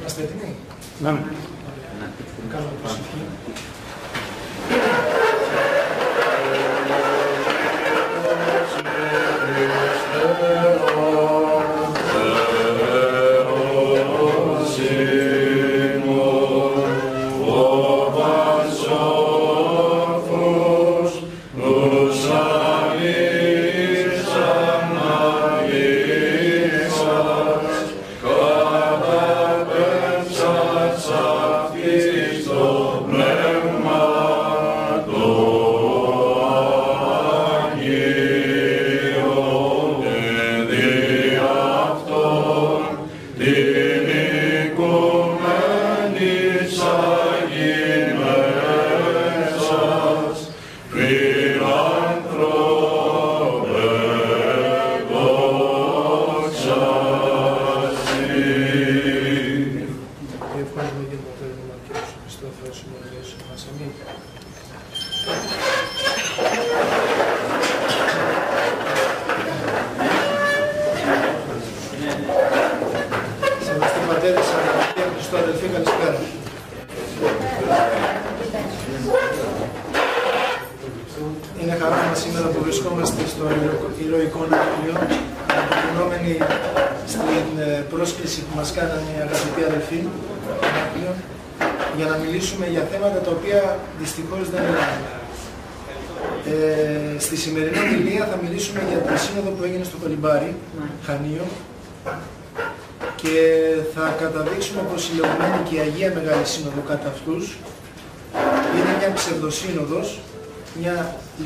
Είμαστε έτοιμοι; Ναι, ναι. Κάνω προσευχή.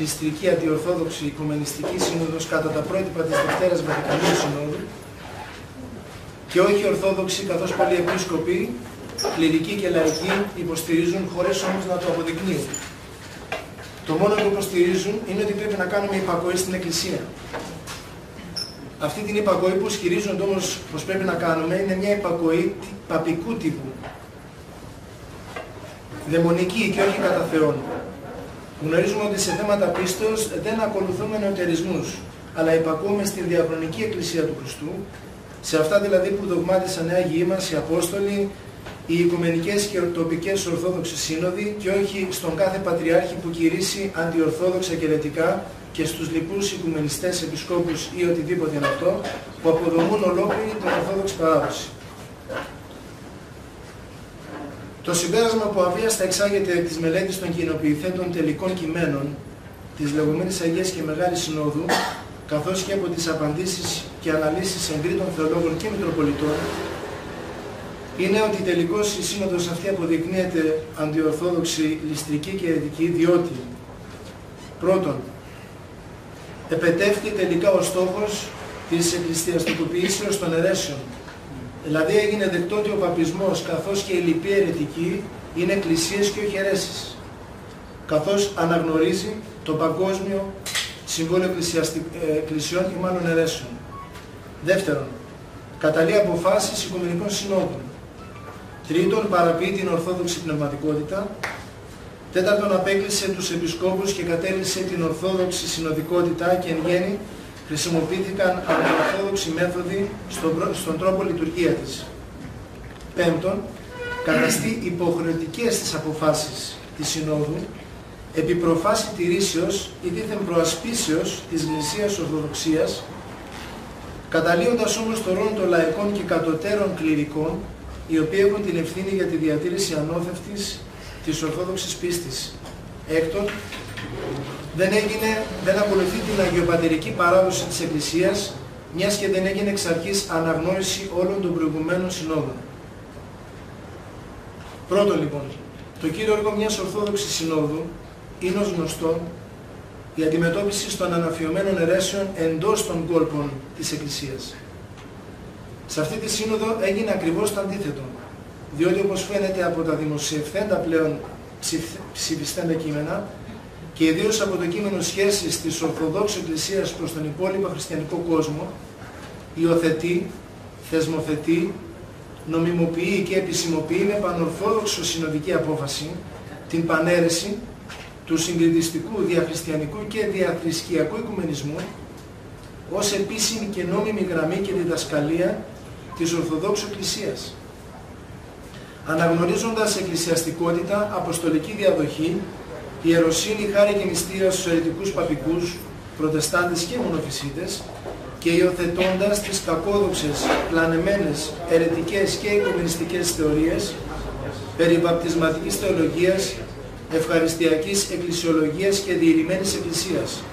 Ληστρική αντιορθόδοξη οικουμενιστική σύνοδος κατά τα πρότυπα της Δευτέρας Βατικανίου Συνόδου και όχι ορθόδοξοι καθώς πολλοί επίσκοποι, κληρικοί και λαϊκοί υποστηρίζουν χωρίς όμως να το αποδεικνύουν. Το μόνο που υποστηρίζουν είναι ότι πρέπει να κάνουμε υπακοή στην Εκκλησία. Αυτή την υπακοή που ισχυρίζονται όμως πως πρέπει να κάνουμε είναι μια υπακοή παπικού τύπου. Δαιμονική και όχι κατά Θεόν. Γνωρίζουμε ότι σε θέματα πίστος δεν ακολουθούμε νεωτερισμούς, αλλά υπακούμε στην διαχρονική Εκκλησία του Χριστού, σε αυτά δηλαδή που δογμάτισαν οι Άγιοι μας, οι Απόστολοι, οι Οικουμενικές και τοπικές Ορθόδοξες Σύνοδοι και όχι στον κάθε Πατριάρχη που κηρύσσει αντιορθόδοξα και ερετικά και στους λοιπούς οικουμενιστές επισκόπους ή οτιδήποτε είναι αυτό, που αποδομούν ολόκληρη την Ορθόδοξη παράδοση. Το συμπέρασμα που αβίαστα εξάγεται εκ της μελέτης των κοινοποιηθέντων τελικών κειμένων της λεγόμενης Αγίας και Μεγάλης Συνόδου, καθώς και από τις απαντήσεις και αναλύσεις εγκρίτων θεολόγων και μητροπολιτών, είναι ότι τελικώς η σύνοδος αυτή αποδεικνύεται αντιορθόδοξη, ληστρική και αιρετική, διότι πρώτον, επετεύχθη τελικά ο στόχος της εκκληστιαστικοποιήσεως των αιρέσεων. Δηλαδή έγινε δεκτό ότι ο παπισμός καθώς και η λυπή αιρετική είναι εκκλησίες και όχι αιρέσεις. Καθώς αναγνωρίζει το παγκόσμιο συμβόλαιο εκκλησιών ή μάλλον αιρέσεων. Δεύτερον, καταλεί αποφάσεις οικουμενικών συνόδων. Τρίτον, παραποιεί την ορθόδοξη πνευματικότητα. Τέταρτον, απέκλεισε τους επισκόπους και κατέλησε την ορθόδοξη συνοδικότητα και εν γέννη χρησιμοποιήθηκαν αντιορθόδοξοι μέθοδοι στον, στον τρόπο λειτουργία της. Πέμπτον, καταστεί υποχρεωτικές τις αποφάσεις της Συνόδου επί προφάση τηρήσεως ή δίθεν προασπίσεως της Γνησίας Ορθοδοξίας, καταλύοντας όμως το ρόλο των λαϊκών και κατωτέρων κληρικών, οι οποίοι έχουν την ευθύνη για τη διατήρηση ανώθευτης της Ορθόδοξης πίστης. Έκτον, δεν, έγινε, δεν ακολουθεί την αγιοπατερική παράδοση της Εκκλησίας, μιας και δεν έγινε εξ αρχής αναγνώριση όλων των προηγουμένων συνόδων. Πρώτον λοιπόν, το κύριο έργο μιας Ορθόδοξης Συνόδου είναι ως γνωστό η αντιμετώπιση των αναφιωμένων αιρέσεων εντός των κόλπων της Εκκλησίας. Σε αυτή τη σύνοδο έγινε ακριβώς το αντίθετο, διότι όπως φαίνεται από τα δημοσιευθέντα πλέον ψηφιστέντα κείμενα και ιδίως από το κείμενο σχέσης της Ορθοδόξου Εκκλησίας προς τον υπόλοιπο χριστιανικό κόσμο, υιοθετεί, θεσμοθετεί, νομιμοποιεί και επισημοποιεί με πανορθόδοξο συνοδική απόφαση την πανέρεση του συγκριτιστικού, διαχριστιανικού και διαθρησκιακού οικουμενισμού ως επίσημη και νόμιμη γραμμή και διδασκαλία της Ορθοδόξου Εκκλησίας. Αναγνωρίζοντας εκκλησιαστικότητα, αποστολική διαδοχή, ιεροσύνη, χάρη και μυστήρια στους αιρετικούς παπικούς, προτεστάντες και μονοφυσίτες και υιοθετώντας τις κακόδοξες, πλανεμένες, αιρετικές και οικομενιστικές θεωρίες περί βαπτισματικής θεολογίας, ευχαριστιακής εκκλησιολογίας και διηρημένης εκκλησίας.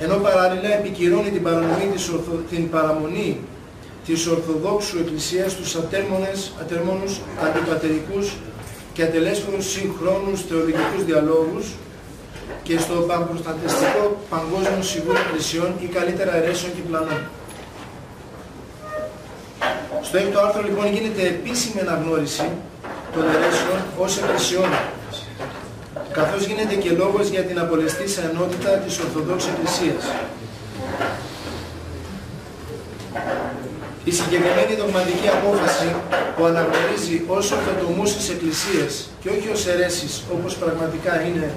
Ενώ παράλληλα επικυρώνει την, της ορθο... την παραμονή της Ορθοδόξου Εκκλησίας στους ατέρμονες, ατερμόνους αντιπατερικούς και ατελέσφορους συγχρόνους θεολογικούς διαλόγους και στο παγκοστατιστικό Παγκόσμιο Συμβούλιο Εκκλησιών ή καλύτερα αιρέσεων και πλανών. Στο έκτο άρθρο λοιπόν γίνεται επίσημη αναγνώριση των αιρέσεων ως εκκλησιών, καθώς γίνεται και λόγος για την απολεστή ενότητα της Ορθοδόξης Εκκλησίας. Η συγκεκριμένη δογματική απόφαση που αναγνωρίζει ως ορθοτομούς τις εκκλησίες και όχι ως αιρέσεις όπως πραγματικά είναι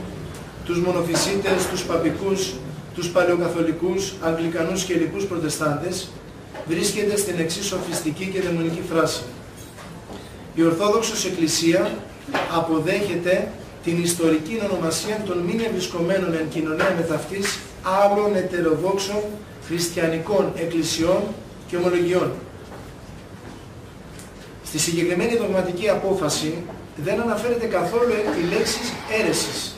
τους μονοφυσίτες, τους παπικούς, τους παλαιοκαθολικούς, αγγλικανούς και λοιπούς προτεστάντες, βρίσκεται στην εξή σοφιστική και δαιμονική φράση. Η Ορθόδοξος Εκκλησία αποδέχεται την ιστορική ονομασία των μη ευρισκομένων εν κοινωνία μεταυτής άλλων ετεροδόξων χριστιανικών εκκλησιών και ομολογιών. Στη συγκεκριμένη δογματική απόφαση δεν αναφέρεται καθόλου η λέξη αίρεσης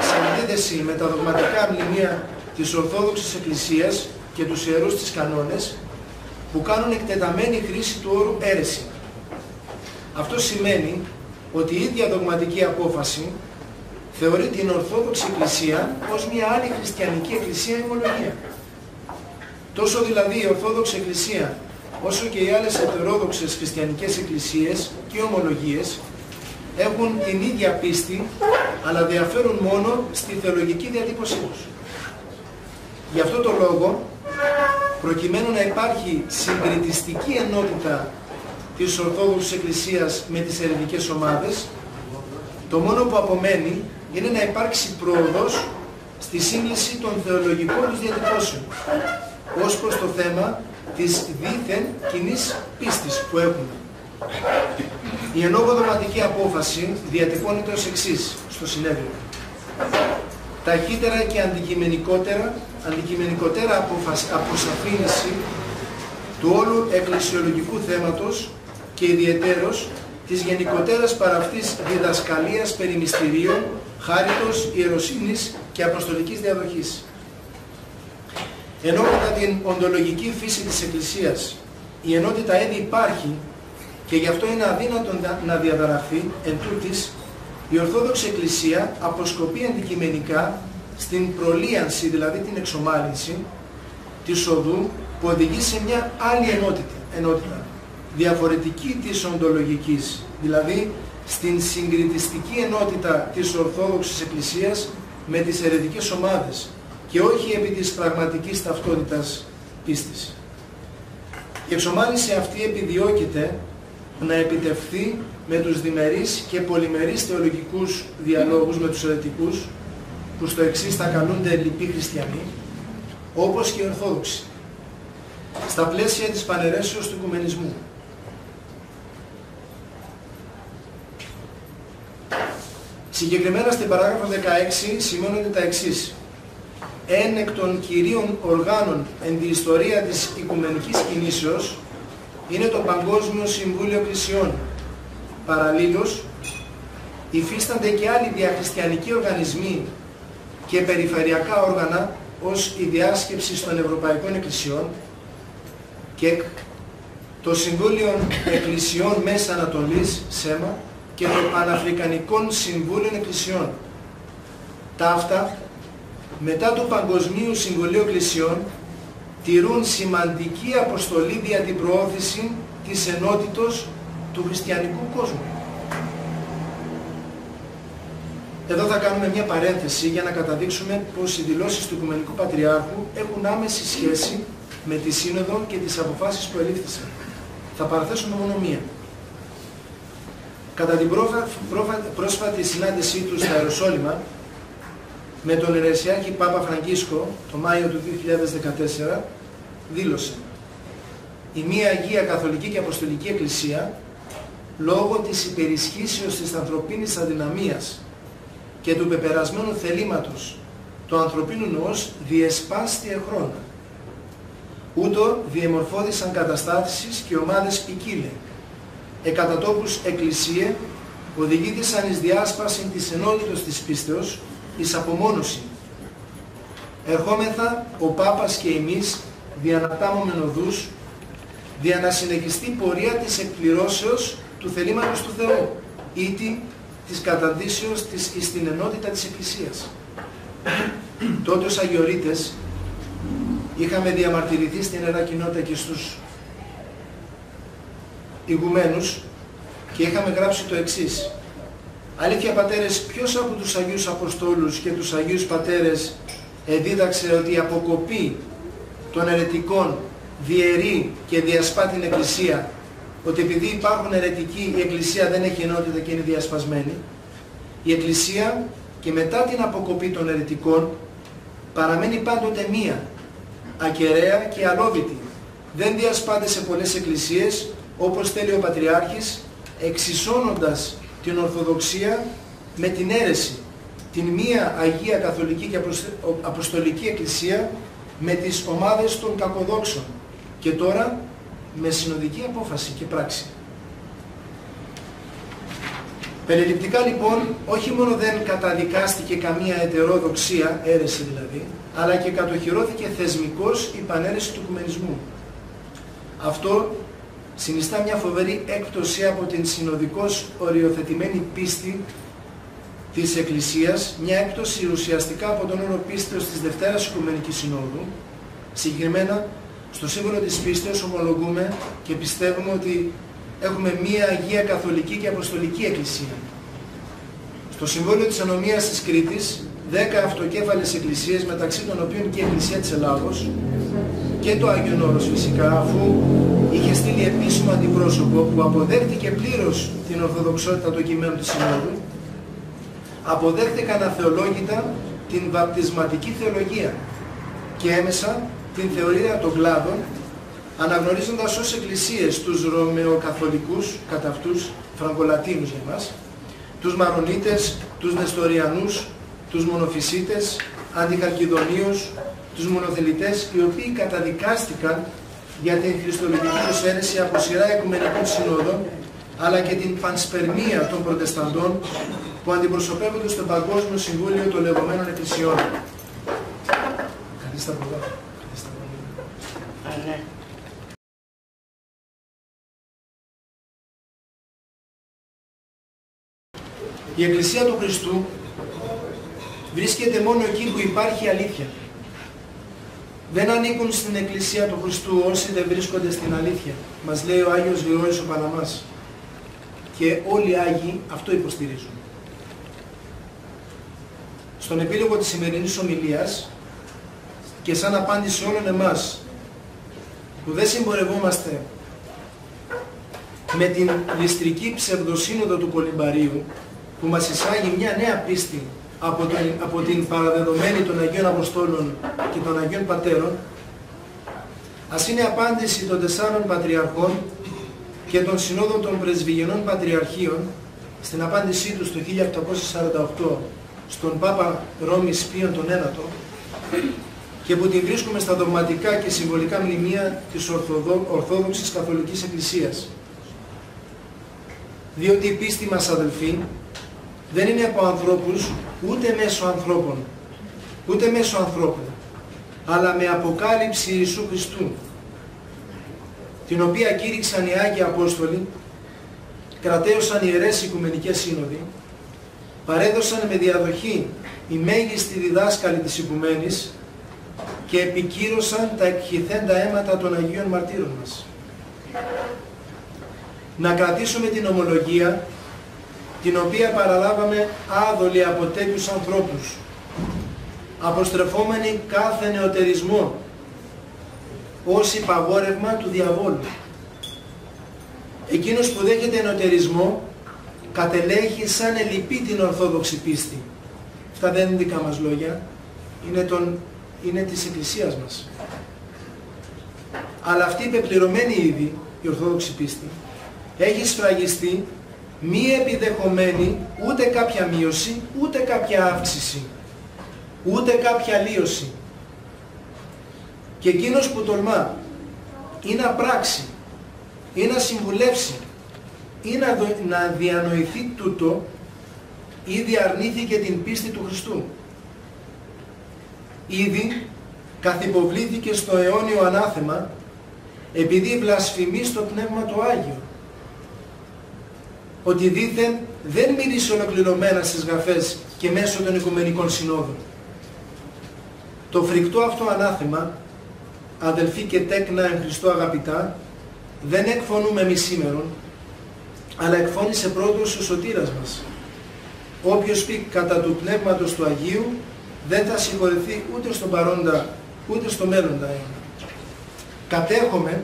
σε αντίθεση με τα δογματικά μνημεία της Ορθόδοξης Εκκλησίας και τους ιερούς της κανόνες που κάνουν εκτεταμένη χρήση του όρου αίρεση. Αυτό σημαίνει ότι η ίδια δογματική απόφαση θεωρεί την Ορθόδοξη Εκκλησία ως μια άλλη χριστιανική εκκλησία ημολογία. Τόσο δηλαδή η Ορθόδοξη Εκκλησία όσο και οι άλλες ετερόδοξες χριστιανικές εκκλησίες και ομολογίες έχουν την ίδια πίστη, αλλά διαφέρουν μόνο στη θεολογική διατύπωσή τους. Γι' αυτό το λόγο, προκειμένου να υπάρχει συγκριτιστική ενότητα της Ορθόδοξης Εκκλησίας με τις ελληνικές ομάδες, το μόνο που απομένει είναι να υπάρξει πρόοδος στη σύγκληση των θεολογικών τους διατυπώσεων, ως προς το θέμα της δίθεν κοινής πίστης που έχουμε. Η ενόγω δωματική απόφαση διατυπώνεται ως εξής στο συνέδριο. Ταχύτερα και αντικειμενικότερα, αντικειμενικότερα αποσαφήνιση του όλου εκκλησιολογικού θέματος και ιδιαιτέρως της γενικότερας παραυτής διδασκαλίας περί μυστηρίων, χάριτος, ιεροσύνης και αποστολικής διαδοχής. Ενώ κατά την οντολογική φύση της Εκκλησίας η ενότητα ήδη υπάρχει και γι' αυτό είναι αδύνατο να διαδραθεί εν τούτης, η Ορθόδοξη Εκκλησία αποσκοπεί αντικειμενικά στην προλίανση, δηλαδή την εξομάλυνση της οδού που οδηγεί σε μια άλλη ενότητα, ενότητα διαφορετική της οντολογικής, δηλαδή στην συγκριτιστική ενότητα της Ορθόδοξης Εκκλησίας με τις αιρετικές ομάδες και όχι επί της πραγματικής ταυτότητας πίστης. Η εξομάλυνση αυτή επιδιώκεται να επιτευχθεί με τους διμερείς και πολυμερείς θεολογικούς διαλόγους με τους αιρετικούς, που στο εξής θα καλούνται λοιποί χριστιανοί, όπως και οι Ορθόδοξοι, στα πλαίσια της πανερέσεως του οικουμενισμού. Συγκεκριμένα στην παράγραφο 16 σημαίνονται τα εξής. Εν εκ των κυρίων οργάνων εν τη ιστορία της οικουμενικής κινήσεως είναι το Παγκόσμιο Συμβούλιο Εκκλησιών. Παραλλήλως, υφίστανται και άλλοι διαχριστιανικοί οργανισμοί και περιφερειακά όργανα ως η διάσκεψη των Ευρωπαϊκών Εκκλησιών και το Συμβούλιο Εκκλησιών Μέσα Ανατολής, ΣΕΜΑ, και το Παναφρικανικών Συμβούλιο Εκκλησιών. Ταύτα, μετά του Παγκοσμίου Συμβουλίου Εκκλησιών, τηρούν σημαντική αποστολή για την προώθηση της ενότητος του χριστιανικού κόσμου. Εδώ θα κάνουμε μια παρένθεση για να καταδείξουμε πως οι δηλώσεις του Οικουμενικού Πατριάρχου έχουν άμεση σχέση με τη Σύνοδο και τις αποφάσεις που ελήφθησαν. Θα παραθέσουμε μόνο μία. Κατά την πρόσφατη συνάντησή τους στα Ιεροσόλυμα με τον Ερεσιάρχη Πάπα Φραγκίσκο το Μάιο του 2014 δήλωσε η μία Αγία Καθολική και Αποστολική Εκκλησία λόγω της υπερισχύσεως της ανθρωπίνης αδυναμίας και του πεπερασμένου θελήματος του ανθρωπίνου νοός διεσπάστηκε χρόνια. Ούτω διεμορφώθησαν καταστάσεις και ομάδες ποικίλε. Εκατατόπους τόπους εκκλησίε οδηγήθησαν εις διάσπαση της ενότητος της πίστεως, εις απομόνωση. Ερχόμεθα ο Πάπας και εμείς διανατάμωμεν οδούς, δια να συνεχιστεί πορεία της εκπληρώσεως του θελήματος του Θεού, ήτι της καταντήσεως της εις την ενότητα της Εκκλησίας. Τότε ως Αγιορείτες είχαμε διαμαρτυρηθεί στην Ιερά Κοινότητα και στους ηγουμένους και είχαμε γράψει το εξής. Αλήθεια πατέρες, ποιος από τους Αγίους Αποστόλους και τους Αγίους Πατέρες εδίδαξε ότι η αποκοπή των ερετικών διαιρεί και διασπά την Εκκλησία, ότι επειδή υπάρχουν ερετικοί η Εκκλησία δεν έχει ενότητα και είναι διασπασμένη; Η Εκκλησία και μετά την αποκοπή των ερετικών παραμένει πάντοτε μία, ακεραία και αλόβητη. Δεν διασπάται σε πολλές εκκλησίες, όπως θέλει ο Πατριάρχης, εξισώνοντας την Ορθοδοξία με την αίρεση. Την μία Αγία Καθολική και Αποστολική Εκκλησία με τις ομάδες των κακοδόξων. Και τώρα με συνοδική απόφαση και πράξη. Περιληπτικά λοιπόν, όχι μόνο δεν καταδικάστηκε καμία ετεροδοξία, αίρεση δηλαδή, αλλά και κατοχυρώθηκε θεσμικός η πανέρεση του οικουμενισμού. Αυτό συνιστά μια φοβερή έκπτωση από την συνοδικώς οριοθετημένη πίστη της Εκκλησίας, μια έκπτωση ουσιαστικά από τον όρο πίστεως της Δευτέρας Οικουμενικής Συνόδου. Συγκεκριμένα, στο σύμβολο της πίστεως ομολογούμε και πιστεύουμε ότι έχουμε μία Αγία Καθολική και Αποστολική Εκκλησία. Στο Συμβόλαιο της Ανομίας της Κρήτης, δέκα αυτοκέφαλες εκκλησίες, μεταξύ των οποίων και η Εκκλησία της Ελλάδος και το Άγιον Όρος φυσικά, αφού είχε στείλει επίσημο αντιπρόσωπο που αποδέχτηκε πλήρως την Ορθοδοξότητα των κειμένων της Συνόδου, αποδέχτηκαν αθεολόγητα την βαπτισματική θεολογία και έμεσα την θεωρία των κλάδων αναγνωρίζοντας ως εκκλησίες τους Ρωμαιοκαθολικούς, κατά αυτούς Φραγκολατίνους για μας, τους Μαρονίτες, τους Νεστοριανούς, τους Μονοφυσίτες, Αντιχαλκιδονίους, τους Μονοθελητές, οι οποίοι καταδικάστηκαν για την χριστολογική τους αίρεση από σειρά οικουμενικών συνόδων, αλλά και την πανσπερμία των προτεσταντών που αντιπροσωπεύονται στο Παγκόσμιο Συμβούλιο των Λεγόμενων Εκκλησιών. Καθίστε Η Εκκλησία του Χριστού βρίσκεται μόνο εκεί που υπάρχει αλήθεια. Δεν ανήκουν στην Εκκλησία του Χριστού όσοι δεν βρίσκονται στην αλήθεια. Μας λέει ο Άγιος Γρηγόρης ο Παναμάς. Και όλοι οι Άγιοι αυτό υποστηρίζουν. Στον επίλογο της σημερινής ομιλίας και σαν απάντηση όλων εμάς που δεν συμπορευόμαστε με την ληστρική ψευδοσύνοδο του Κολυμπαρίου που μας εισάγει μια νέα πίστη από, την, από την παραδεδομένη των Αγίων Αποστόλων και των Αγίων Πατέρων, ας είναι απάντηση των τεσσάρων Πατριαρχών και των Συνόδων των Πρεσβυγενών Πατριαρχείων στην απάντησή τους το 1848 στον Πάπα Ρώμης Πίον τον Ένατο και που την βρίσκουμε στα δογματικά και συμβολικά μνημεία της Ορθοδο... Ορθόδοξης Καθολικής Εκκλησίας. Διότι η πίστη μας αδελφοί δεν είναι από ανθρώπους, ούτε μέσω ανθρώπων, ούτε μέσω ανθρώπων, αλλά με αποκάλυψη Ιησού Χριστού, την οποία κήρυξαν οι Άγιοι Απόστολοι, κρατέωσαν ιερές οικουμενικές σύνοδοι, παρέδωσαν με διαδοχή η μέγιστη διδάσκαλη της οικουμένης και επικύρωσαν τα εκχυθέντα αίματα των Αγίων Μαρτύρων μας. Να κρατήσουμε την ομολογία την οποία παραλάβαμε άδολοι από τέτοιους ανθρώπους, αποστρεφόμενοι κάθε νεοτερισμό ως υπαγόρευμα του διαβόλου. Εκείνος που δέχεται νεοτερισμό κατελέχει σαν ελλειπή την Ορθόδοξη πίστη. Αυτά δεν είναι δικά μας λόγια, είναι, τον, είναι της Εκκλησίας μας. αλλά αυτή η πεπληρωμένη ήδη, η Ορθόδοξη πίστη, έχει σφραγιστεί μη επιδεχομένη ούτε κάποια μείωση, ούτε κάποια αύξηση, ούτε κάποια αλλίωση. Και εκείνος που τολμά ή να πράξει, ή να συμβουλεύσει, ή να, να διανοηθεί τούτο, ήδη αρνήθηκε την πίστη του Χριστού. Ήδη καθυποβλήθηκε στο αιώνιο ανάθεμα επειδή βλασφημεί στο Πνεύμα το Άγιο. Ότι δήθεν δεν μίλησε ολοκληρωμένα στις γραφές και μέσω των Οικουμενικών Συνόδων. Το φρικτό αυτό ανάθεμα, αδελφοί και τέκνα εν Χριστώ αγαπητά, δεν εκφωνούμε εμείς σήμερον, αλλά εκφώνησε πρώτος ο σωτήρας μας. Όποιος πει κατά του Πνεύματος του Αγίου, δεν θα συγχωρηθεί ούτε στον παρόντα, ούτε στο μέλλοντα αιώνα. Κατέχομαι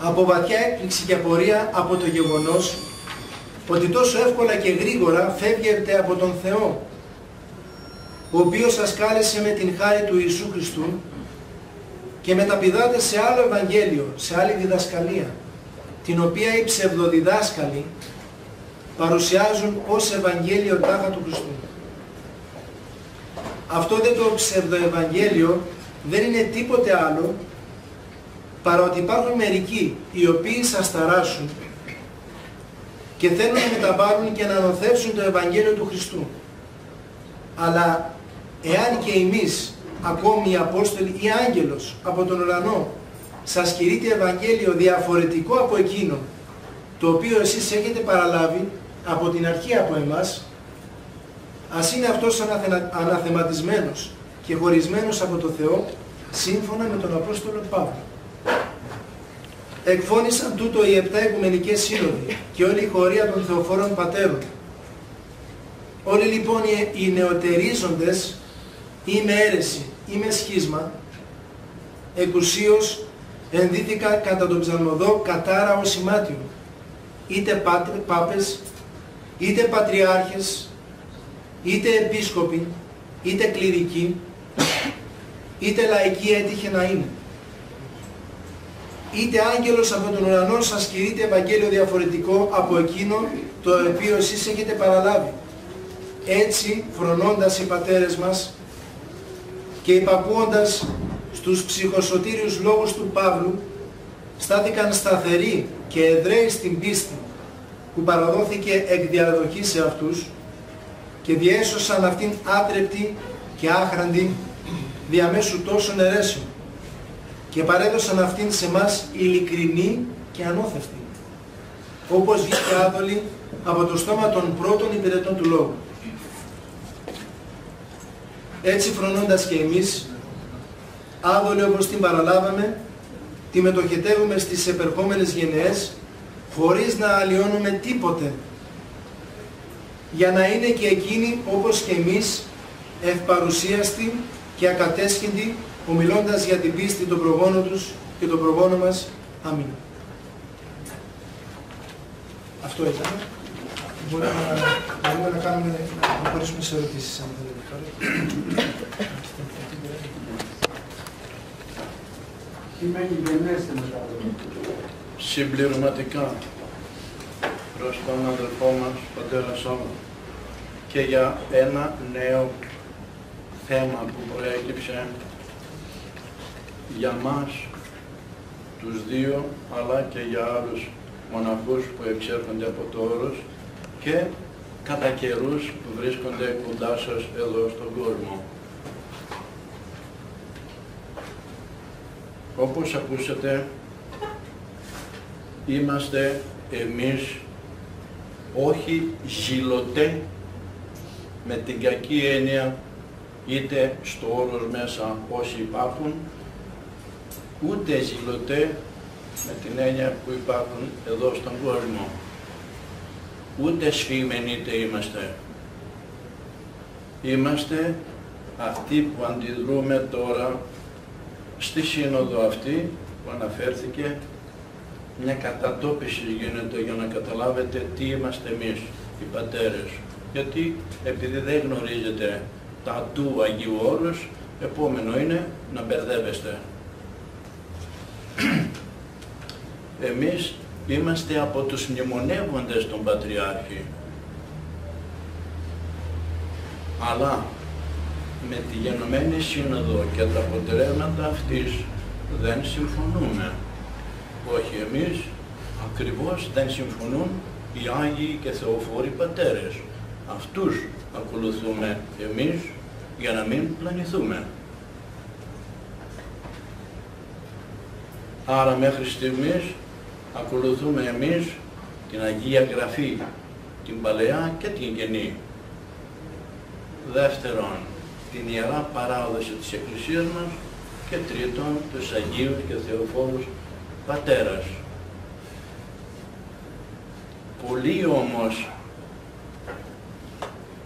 από βαθιά έκπληξη και απορία από το γεγονός ότι τόσο εύκολα και γρήγορα φεύγετε από τον Θεό, ο οποίος σας κάλεσε με την χάρη του Ιησού Χριστού και μεταπηδάτε σε άλλο Ευαγγέλιο, σε άλλη διδασκαλία, την οποία οι ψευδοδιδάσκαλοι παρουσιάζουν ως Ευαγγέλιο τάχα του Χριστού. Αυτό δεν το ψευδοευαγγέλιο δεν είναι τίποτε άλλο παρά ότι υπάρχουν μερικοί οι οποίοι σας ταράσουν και θέλουν να μεταβάλουν και να ανοθεύσουν το Ευαγγέλιο του Χριστού. Αλλά εάν και εμείς, ακόμη οι Απόστολοι ή Άγγελος από τον ουρανό, σας κηρύττει Ευαγγέλιο διαφορετικό από εκείνο, το οποίο εσείς έχετε παραλάβει από την αρχή από εμάς, ας είναι αυτός αναθεματισμένος και χωρισμένος από το Θεό, σύμφωνα με τον Απόστολο Παύλο. Εκφώνησαν τούτο οι επτά Οικουμενικές Σύνοδοι και όλη η χωρία των Θεοφόρων Πατέρων. Όλοι λοιπόν οι νεοτερίζοντες ή με αίρεση ή με σχίσμα, εκουσίως ενδύθηκα κατά τον ψαλμοδό κατάρα ως σημάτιο, είτε πάτρε, πάπες, είτε πατριάρχες, είτε επίσκοποι, είτε κληρικοί, είτε λαϊκοί έτυχε να είναι. Είτε άγγελος από τον ουρανό σας κηρύττει Ευαγγέλιο διαφορετικό από εκείνο το οποίο εσείς έχετε παραλάβει. Έτσι, φρονώντας οι πατέρες μας και υπακούοντας στους ψυχοσωτήριους λόγους του Παύλου, στάθηκαν σταθεροί και εδραίοι στην πίστη που παραδόθηκε εκ διαδοχής σε αυτούς και διέσωσαν αυτήν άτρεπτη και άχραντη διαμέσου τόσων αιρέσεων και παρέδωσαν αυτήν σε μας ειλικρινή και ανώθευτη, όπως βγήκε άδολη από το στόμα των πρώτων υπηρετών του Λόγου. Έτσι φρονώντας και εμείς, άδολη όπως την παραλάβαμε, τη μετοχετεύουμε στις επερχόμενες γενναίες, χωρίς να αλλοιώνουμε τίποτε, για να είναι και εκείνοι όπως και εμείς ευπαρουσίαστοι και ακατέσχυντοι, ομιλώντας για την πίστη των προγόνων τους και των προγόνων μας. Αμήν. Αυτό ήταν. Μπορούμε να, μπορούμε να κάνουμε, να προχωρήσουμε σε ερωτήσεις, αν θέλετε. Συμπληρωματικά προς τον αδελφό μας, πατέρα Σώμα, και για ένα νέο θέμα που προέκυψε για μας τους δύο αλλά και για άλλους μοναχούς που εξέρχονται από το όρος και κατά καιρούς που βρίσκονται κοντά σας εδώ στον κόσμο. Όπως ακούσατε, είμαστε εμείς όχι ζηλωτέ με την κακή έννοια είτε στο όρος μέσα όσοι υπάρχουν, ούτε ζηλωτέ με την έννοια που υπάρχουν εδώ στον κόσμο. Ούτε σφιγμενείτε είμαστε. Είμαστε αυτοί που αντιδρούμε τώρα στη σύνοδο αυτή που αναφέρθηκε μια κατατόπιση γίνεται για να καταλάβετε τι είμαστε εμείς οι πατέρες. Γιατί επειδή δεν γνωρίζετε τα του Αγίου Όρους, επόμενο είναι να μπερδεύεστε. Εμείς είμαστε από τους μνημονεύοντες των Πατριάρχη. Αλλά με τη Γενομένη Σύνοδο και τα αποτελέσματα αυτής δεν συμφωνούμε. Όχι εμείς, ακριβώς δεν συμφωνούν οι Άγιοι και Θεοφόροι Πατέρες. Αυτούς ακολουθούμε εμείς για να μην πλανηθούμε. Άρα μέχρι στιγμής ακολουθούμε εμείς την Αγία Γραφή, την Παλαιά και την Καινή. Δεύτερον, την Ιερά Παράδοση της Εκκλησίας μας και τρίτον, τους Αγίους και Θεοφόρους Πατέρας. Πολλοί όμως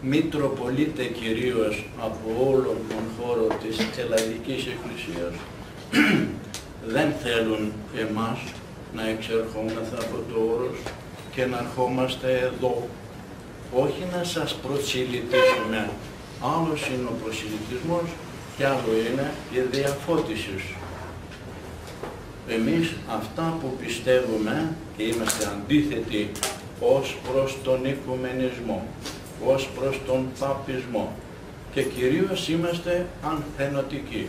Μητροπολίτε κυρίως από όλον τον χώρο της Ελλαδικής Εκκλησίας δεν θέλουν εμάς να εξερχόμεθα από το όρος και να ερχόμαστε εδώ. Όχι να σας προσιλητήσουμε. Άλλος είναι ο προσιλητισμός και άλλο είναι η διαφώτισης. Εμείς αυτά που πιστεύουμε και είμαστε αντίθετοι ως προς τον οικουμενισμό, ως προς τον παπισμό και κυρίως είμαστε ανθενωτικοί.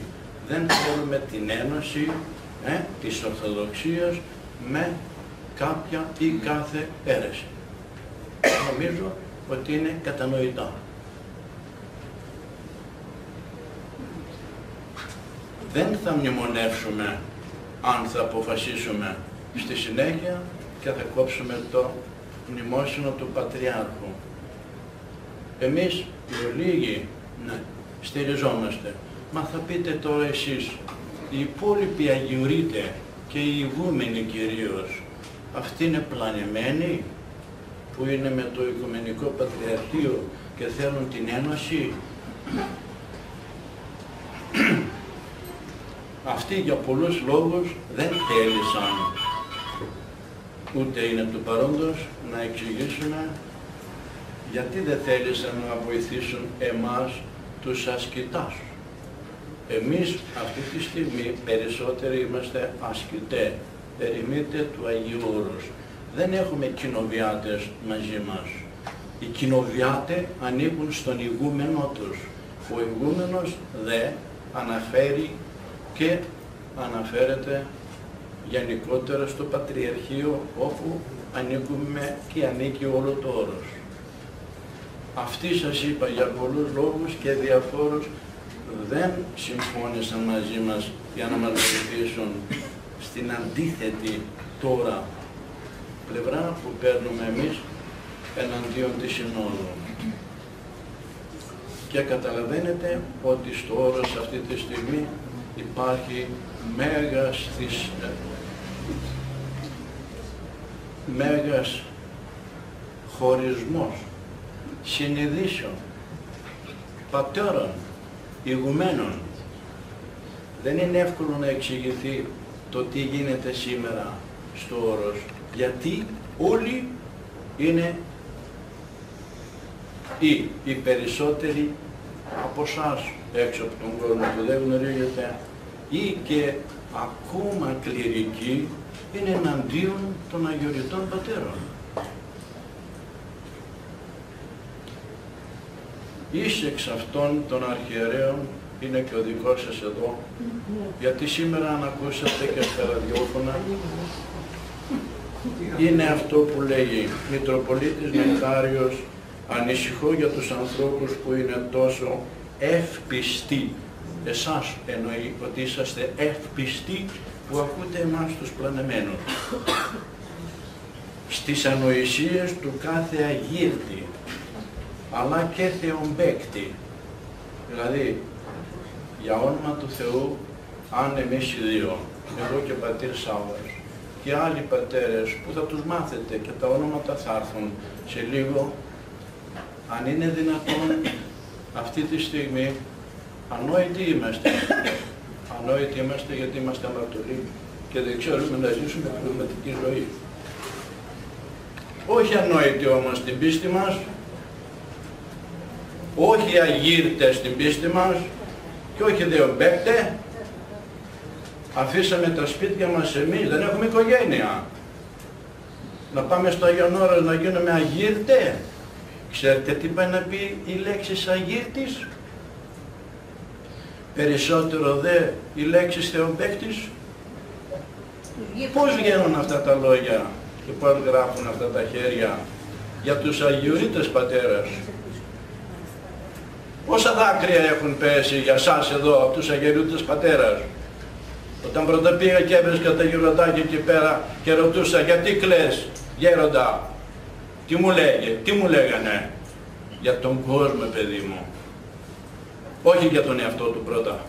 Δεν θέλουμε την ένωση ε, της Ορθοδοξίας με κάποια ή κάθε αίρεση. Νομίζω ότι είναι κατανοητά. Δεν θα μνημονεύσουμε αν θα αποφασίσουμε στη συνέχεια και θα κόψουμε το μνημόσυνο του Πατριάρχου. Εμείς οι ολίγοι ναι, στηριζόμαστε. Μα θα πείτε τώρα εσείς, οι υπόλοιποι αγιορείτε και οι ηγούμενοι κυρίως, αυτοί είναι πλανεμένοι που είναι με το Οικουμενικό Πατριαρχείο και θέλουν την Ένωση. Αυτοί για πολλούς λόγους δεν θέλησαν ούτε είναι του παρόντος να εξηγήσουμε γιατί δεν θέλησαν να βοηθήσουν εμάς τους ασκητάς. Εμείς αυτή τη στιγμή περισσότεροι είμαστε ασκητές, ερημίτε του Αγίου Όρους. Δεν έχουμε κοινοβιάτες μαζί μας. Οι κοινοβιάτες ανήκουν στον ηγούμενό τους. Ο ηγούμενος δε αναφέρει και αναφέρεται γενικότερα στο Πατριαρχείο όπου ανήκουμε και ανήκει όλο το όρος. Αυτοί σας είπα για πολλούς λόγους και διαφόρους δεν συμφώνησαν μαζί μας για να μας βοηθήσουν στην αντίθετη τώρα πλευρά που παίρνουμε εμείς εναντίον της Συνόδου. Και καταλαβαίνετε ότι στο όρος αυτή τη στιγμή υπάρχει μέγας της μέγας χωρισμός συνειδήσεων πατέρων ηγουμένων δεν είναι εύκολο να εξηγηθεί το τι γίνεται σήμερα στο όρος γιατί όλοι είναι ή οι περισσότεροι από εσάς έξω από τον κόσμο που δεν γνωρίζετε ή και ακόμα κληρικοί είναι εναντίον των αγιοριτών πατέρων. Εις εξ αυτών των αρχιερέων είναι και ο δικός σας εδώ, γιατί σήμερα αν ακούσατε και στα ραδιόφωνα, είναι αυτό που λέγει Μητροπολίτης Νεκτάριος, ανησυχώ για τους ανθρώπους που είναι τόσο ευπιστοί. Εσάς εννοεί ότι είσαστε ευπιστοί που ακούτε εμάς τους πλανεμένους. Στις ανοησίες του κάθε αγύρτη, αλλά και θεομπέκτη. Δηλαδή, για όνομα του Θεού, αν εμείς οι δύο, εγώ και ο πατήρ Σάββας, και άλλοι πατέρες που θα τους μάθετε και τα ονόματα θα έρθουν σε λίγο, αν είναι δυνατόν αυτή τη στιγμή, ανόητοι είμαστε. Ανόητοι είμαστε γιατί είμαστε αμαρτωλοί και δεν ξέρουμε να ζήσουμε πνευματική ζωή. Όχι ανόητοι όμως την πίστη μας, όχι αγύρτες στην πίστη μας και όχι δεομπέκτε. Αφήσαμε τα σπίτια μας εμείς, δεν έχουμε οικογένεια. να πάμε στο Άγιον Όρος να γίνουμε αγύρτε. Ξέρετε τι πάει να πει η λέξη αγύρτης; Περισσότερο δε η λέξη θεομπέκτης; Πώς βγαίνουν αυτά τα λόγια και πώς γράφουν αυτά τα χέρια για τους Αγιορείτες πατέρας; Πόσα δάκρυα έχουν πέσει για σας εδώ από τους Αγιορείτες πατέρας; Όταν πρώτα πήγα και έβρισκα τα γεροντάκια εκεί πέρα και ρωτούσα γιατί κλαις γέροντα, τι μου λέγε, τι μου λέγανε; Για τον κόσμο παιδί μου. Όχι για τον εαυτό του πρώτα.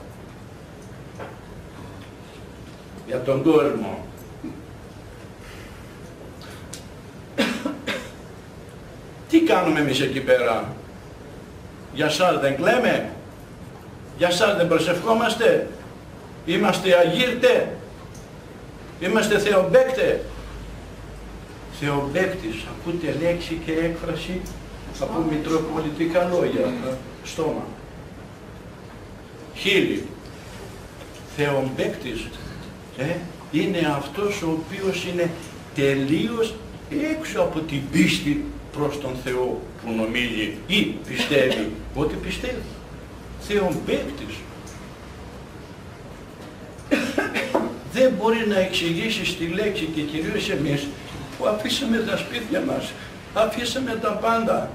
Για τον κόσμο. Τι κάνουμε εμείς εκεί πέρα; Για σας δεν κλαίμε. Για σας δεν προσευχόμαστε. Είμαστε αγύρτε. Είμαστε θεομπέκτε. Θεομπέκτης. Ακούτε λέξη και έκφραση από μητροπολιτικά λόγια. Στόμα. Χίλι. Θεομπέκτης. Ε, είναι αυτός ο οποίος είναι τελείως έξω από την πίστη προς τον Θεό που νομίζει ή πιστεύει ότι πιστεύει. Θεομπέκτης. Δεν μπορεί να εξηγήσεις τη λέξη και κυρίως εμείς που αφήσαμε τα σπίτια μας, αφήσαμε τα πάντα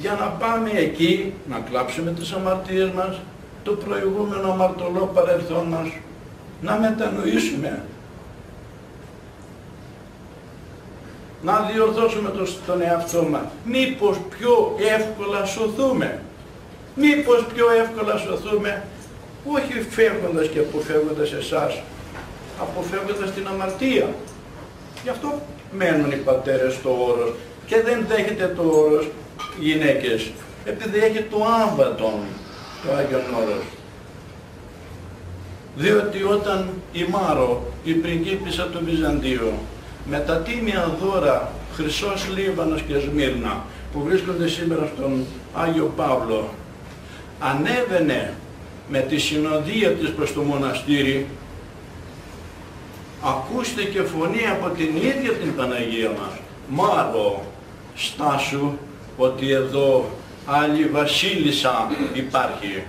για να πάμε εκεί να κλάψουμε τις αμαρτίες μας, το προηγούμενο αμαρτωλό παρελθόν μας, να μετανοήσουμε να διορθώσουμε το, τον εαυτό μας. Μήπως πιο εύκολα σωθούμε. Μήπως πιο εύκολα σωθούμε, όχι φεύγοντας και αποφεύγοντας εσάς, αποφεύγοντας την αμαρτία. Γι' αυτό μένουν οι πατέρες στο όρος και δεν δέχεται το όρος γυναίκες, επειδή έχει το άμβατον, το Άγιον Όρος. Διότι όταν η Μάρο, η πριγκίπισσα του Βυζαντίου, με τα τίμια δώρα Χρυσός Λίβανος και Σμύρνα που βρίσκονται σήμερα στον Άγιο Παύλο ανέβαινε με τη συνοδεία της προς το μοναστήρι. Ακούστηκε φωνή από την ίδια την Παναγία μας. Μάρο στάσου ότι εδώ άλλη βασίλισσα υπάρχει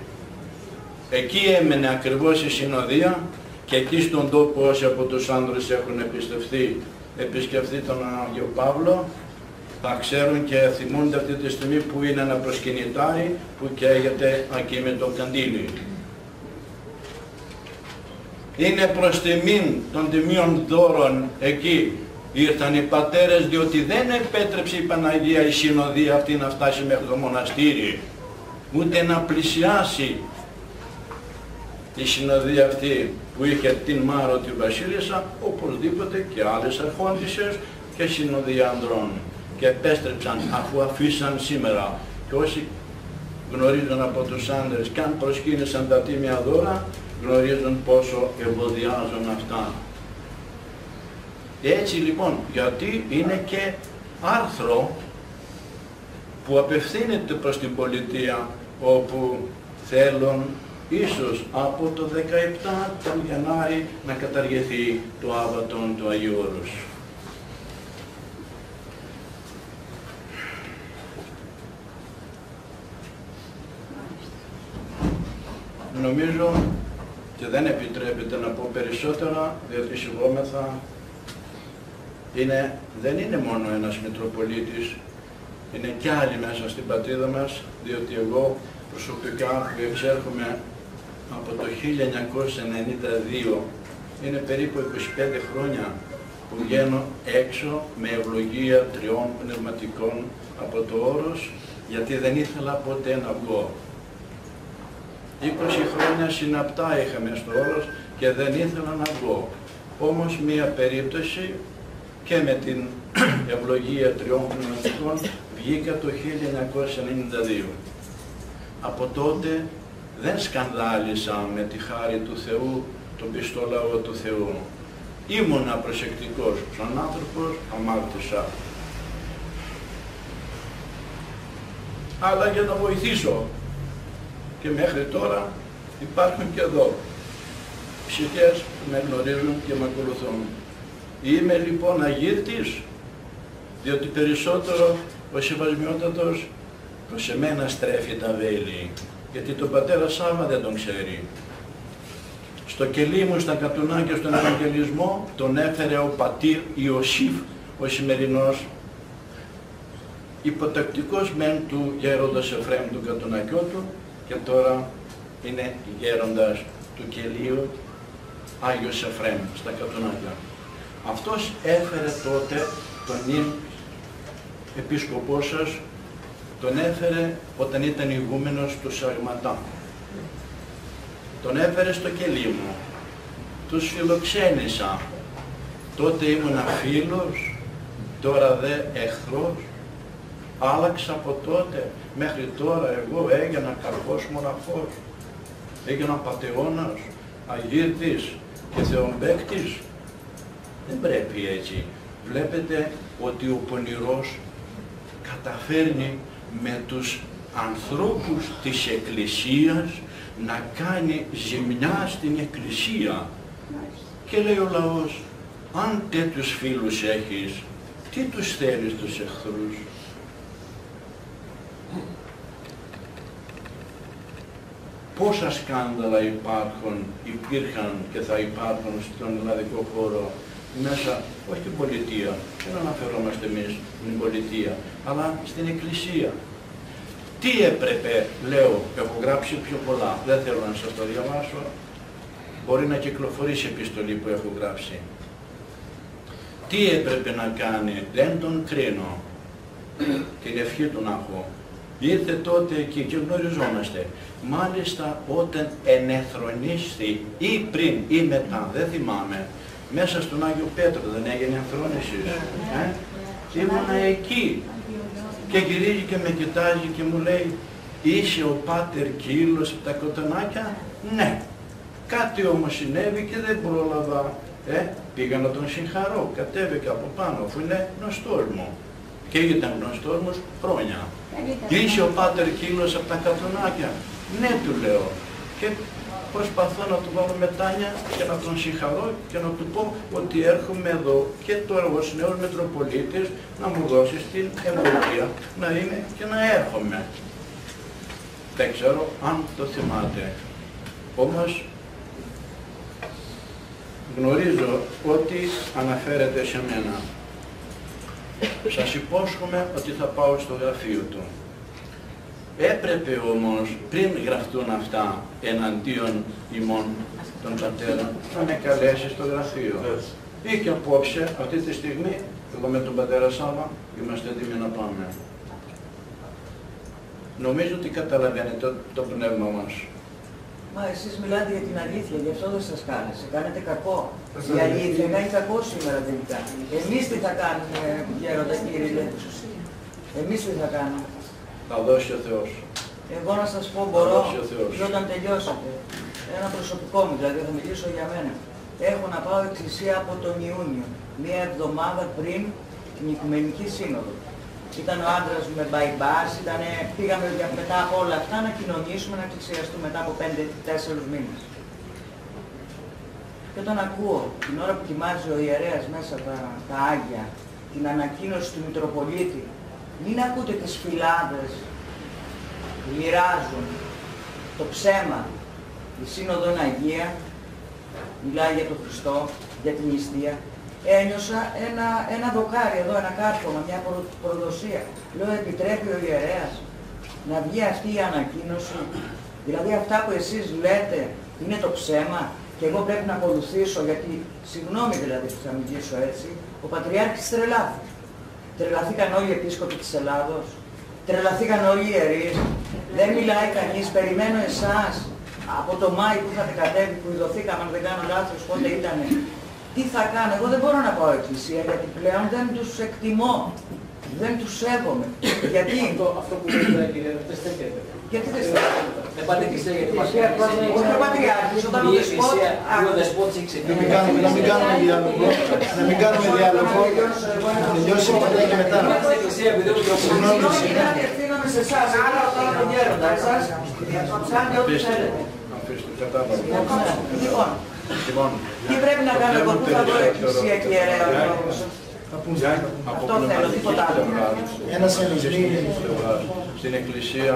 εκεί έμενε ακριβώς η συνοδεία και εκεί στον τόπο όσοι από τους άνδρες έχουν επιστευθεί επισκεφθεί τον Άγιο Παύλο. Θα ξέρουν και θυμούνται αυτή τη στιγμή που είναι ένα προσκυνητάρι που καίγεται εκεί με το καντήλι. Είναι προς τιμήν των τιμίων δώρων εκεί. Ήρθαν οι πατέρες διότι δεν επέτρεψε η Παναγία η συνοδεία αυτή να φτάσει μέχρι το μοναστήρι. Ούτε να πλησιάσει η συνοδεία αυτή που είχε την Μάρο τη Βασίλισσα, οπωσδήποτε και άλλες αρχόντισσες και συνοδεία ανδρών. Και επέστρεψαν αφού αφήσαν σήμερα. Και όσοι γνωρίζουν από τους άντρες και αν προσκύνησαν τα τίμια δώρα, γνωρίζουν πόσο ευωδιάζουν αυτά. Έτσι λοιπόν, γιατί είναι και άρθρο που απευθύνεται προς την πολιτεία όπου θέλουν ίσως από το 17 τον Γενάρη να καταργηθεί το Άβατον του Αγίου Όρους. Νομίζω και δεν επιτρέπεται να πω περισσότερα, διότι συγγόμεθα είναι, δεν είναι μόνο ένας Μητροπολίτης, είναι κι άλλοι μέσα στην πατρίδα μας, διότι εγώ προσωπικά που εξέρχομαι από το 1992, είναι περίπου 25 χρόνια που βγαίνω έξω με ευλογία τριών πνευματικών από το όρος, γιατί δεν ήθελα ποτέ να βγω. 20 χρόνια συναπτά είχαμε στο όρος και δεν ήθελα να βγω. Όμως μία περίπτωση και με την ευλογία τριών πνευματικών βγήκα το 1992. Από τότε δεν σκανδάλισα με τη χάρη του Θεού τον πιστό λαό του Θεού. Ήμουνα προσεκτικός σαν άνθρωπος, αμάρτησα. Αλλά για να βοηθήσω. Και μέχρι τώρα υπάρχουν και εδώ ψυχές που με γνωρίζουν και με ακολουθούν. Είμαι λοιπόν αγύρτης, διότι περισσότερο ο Σεβασμιότατος προς εμένα στρέφει τα βέλη, γιατί τον πατέρα Σάβα δεν τον ξέρει. Στο κελί μου, στα κατουνάκια, στον Ευαγγελισμό, τον έφερε ο πατήρ Ιωσήφ, ο σημερινός, υποτακτικός μεν του γέροντας Εφραίμ του κατουνακιώτου και τώρα είναι γέροντας του κελίου Άγιος Εφραίμ στα κατουνάκια. Αυτός έφερε τότε τον νυν επίσκοπό σας, τον έφερε όταν ήταν ηγούμενος του Σαγματά. Τον έφερε στο κελί μου. Τους φιλοξένησα. Τότε ήμουνα φίλος, τώρα δε εχθρός. Άλλαξα από τότε μέχρι τώρα εγώ έγινα καρπός μοναχός. Έγινα πατεώνας, αγύρτης και θεομπέκτης. Δεν πρέπει έτσι. Βλέπετε ότι ο πονηρός καταφέρνει με τους ανθρώπους της Εκκλησίας να κάνει ζημιά στην Εκκλησία. Και λέει ο λαός, αν τέτοιους φίλους έχεις, τι τους θέλεις τους εχθρούς; Πόσα σκάνδαλα υπάρχουν, υπήρχαν και θα υπάρχουν στον ελλαδικό χώρο; Μέσα, όχι στην πολιτεία, δεν αναφερόμαστε εμείς στην πολιτεία, αλλά στην εκκλησία. Τι έπρεπε, λέω, έχω γράψει πιο πολλά, δεν θέλω να σας το διαβάσω, μπορεί να κυκλοφορήσει επιστολή που έχω γράψει. Τι έπρεπε να κάνει, δεν τον κρίνω, την ευχή του να έχω. Ήρθε τότε εκεί και γνωριζόμαστε. Μάλιστα όταν ενεθρονίστη ή πριν ή μετά, δεν θυμάμαι, μέσα στον Άγιο Πέτρο δεν έγινε ενθρόνηση. Ε; Ήμουνα εκεί και γυρίζει και με κοιτάζει και μου λέει είσαι ο Πάτερ Κύλος από τα κοτονάκια. Ναι. Κάτι όμως συνέβη και δεν πρόλαβα. Ε, πήγα να τον συγχαρώ, κατέβηκα από πάνω αφού είναι γνωστός μου. Και ήταν γνωστός μου χρόνια. Είσαι ο Πάτερ Κύλος από τα κατονάκια. Ναι, του λέω. Και προσπαθώ να του βάλω μετάνια και να τον συγχαρώ και να του πω ότι έρχομαι εδώ και τώρα ως νέος Μητροπολίτης να μου δώσει την εμπορία να είμαι και να έρχομαι. Δεν ξέρω αν το θυμάται. Όμως γνωρίζω ότι αναφέρεται σε μένα. Σας υπόσχομαι ότι θα πάω στο γραφείο του. Έπρεπε όμως πριν γραφτούν αυτά εναντίον ημών των πατέρων να με καλέσει στο γραφείο. Ή και απόψε, αυτή τη στιγμή, εγώ με τον πατέρα Σάβα είμαστε έτοιμοι να πάμε. Νομίζω ότι καταλαβαίνετε το, το πνεύμα μας. Μα εσείς μιλάτε για την αλήθεια, γι' αυτό δεν σας κάλεσε. Κάνετε κακό. Η αλήθεια κάνει κακό σήμερα τελικά. Εμείς τι θα κάνουμε, γέροντα κύριε. Εμείς τι θα κάνουμε; Θα δώσει ο Θεός. Εγώ να σας πω μπορώ και όταν τελειώσετε, ένα προσωπικό μου δηλαδή, θα μιλήσω για μένα. Έχω να πάω εκκλησία από τον Ιούνιο, μία εβδομάδα πριν την Οικουμενική Σύνοδο. Ήταν ο άντρας μου με bypass, ήτανε, πήγαμε μετά από όλα αυτά να κοινωνήσουμε, να εκκλησιαστούμε μετά από 5-4 μήνες. Και όταν ακούω την ώρα που κοιμάζει ο ιερέας μέσα τα, τα Άγια, την ανακοίνωση του Μητροπολίτη, μην ακούτε τις φυλάδες που μοιράζουν το ψέμα. Η Σύνοδο Αγία μιλάει για τον Χριστό, για την νηστεία. Ένιωσα ένα, ένα δοκάρι εδώ, ένα κάρπομα, μια προδοσία. Λέω, επιτρέπει ο ιερέας να βγει αυτή η ανακοίνωση; Δηλαδή αυτά που εσείς λέτε είναι το ψέμα και εγώ πρέπει να ακολουθήσω γιατί, συγγνώμη δηλαδή που θα μιλήσω έτσι, ο Πατριάρχης τρελάθηκε. Τρελαθήκαν όλοι οι επίσκοποι της Ελλάδος. Τρελαθήκαν όλοι οι ιερείς. Δεν μιλάει κανείς. Περιμένω εσάς από το Μάη που είχατε κατέβει, που ειδωθήκαμε, αν δεν κάνω λάθος, πότε ήταν. Τι θα κάνω; Εγώ δεν μπορώ να πάω εκκλησία γιατί πλέον δεν τους εκτιμώ. Δεν τους σέβομαι. γιατί... Αυτό, αυτό που λέτε κύριε, δεν στέκεται. Γιατί δεν στέκεται. Δεν πάτε εκκλησία γιατί μας Όχι ο Πατριάρχης, όταν ο Δεσπότης... ο Να μην κάνουμε, να μην κάνουμε διάλογο. Να μην κάνουμε διάλογο. Να τελειώσει η πατέρα και μετά. Είμαστε εκκλησία επειδή ο Συγγνώμη. Δεν απευθύνομαι σε εσάς, άρα όταν τον γέροντα, εσάς, σαν ό,τι θέλετε. Αφήστε, κατάλαβα. Λοιπόν, Λοιπόν, τι πρέπει να κάνω εγώ, πού θα βρω εκκλησία και ιερέα ο λόγος. Θα πούμε. θα πούμε. Από Αυτό θέλω, πνευματικής τίποτα άλλο. πλευράς, Ένας ένας, από μην- πνευματικής πλευράς, Στην εκκλησία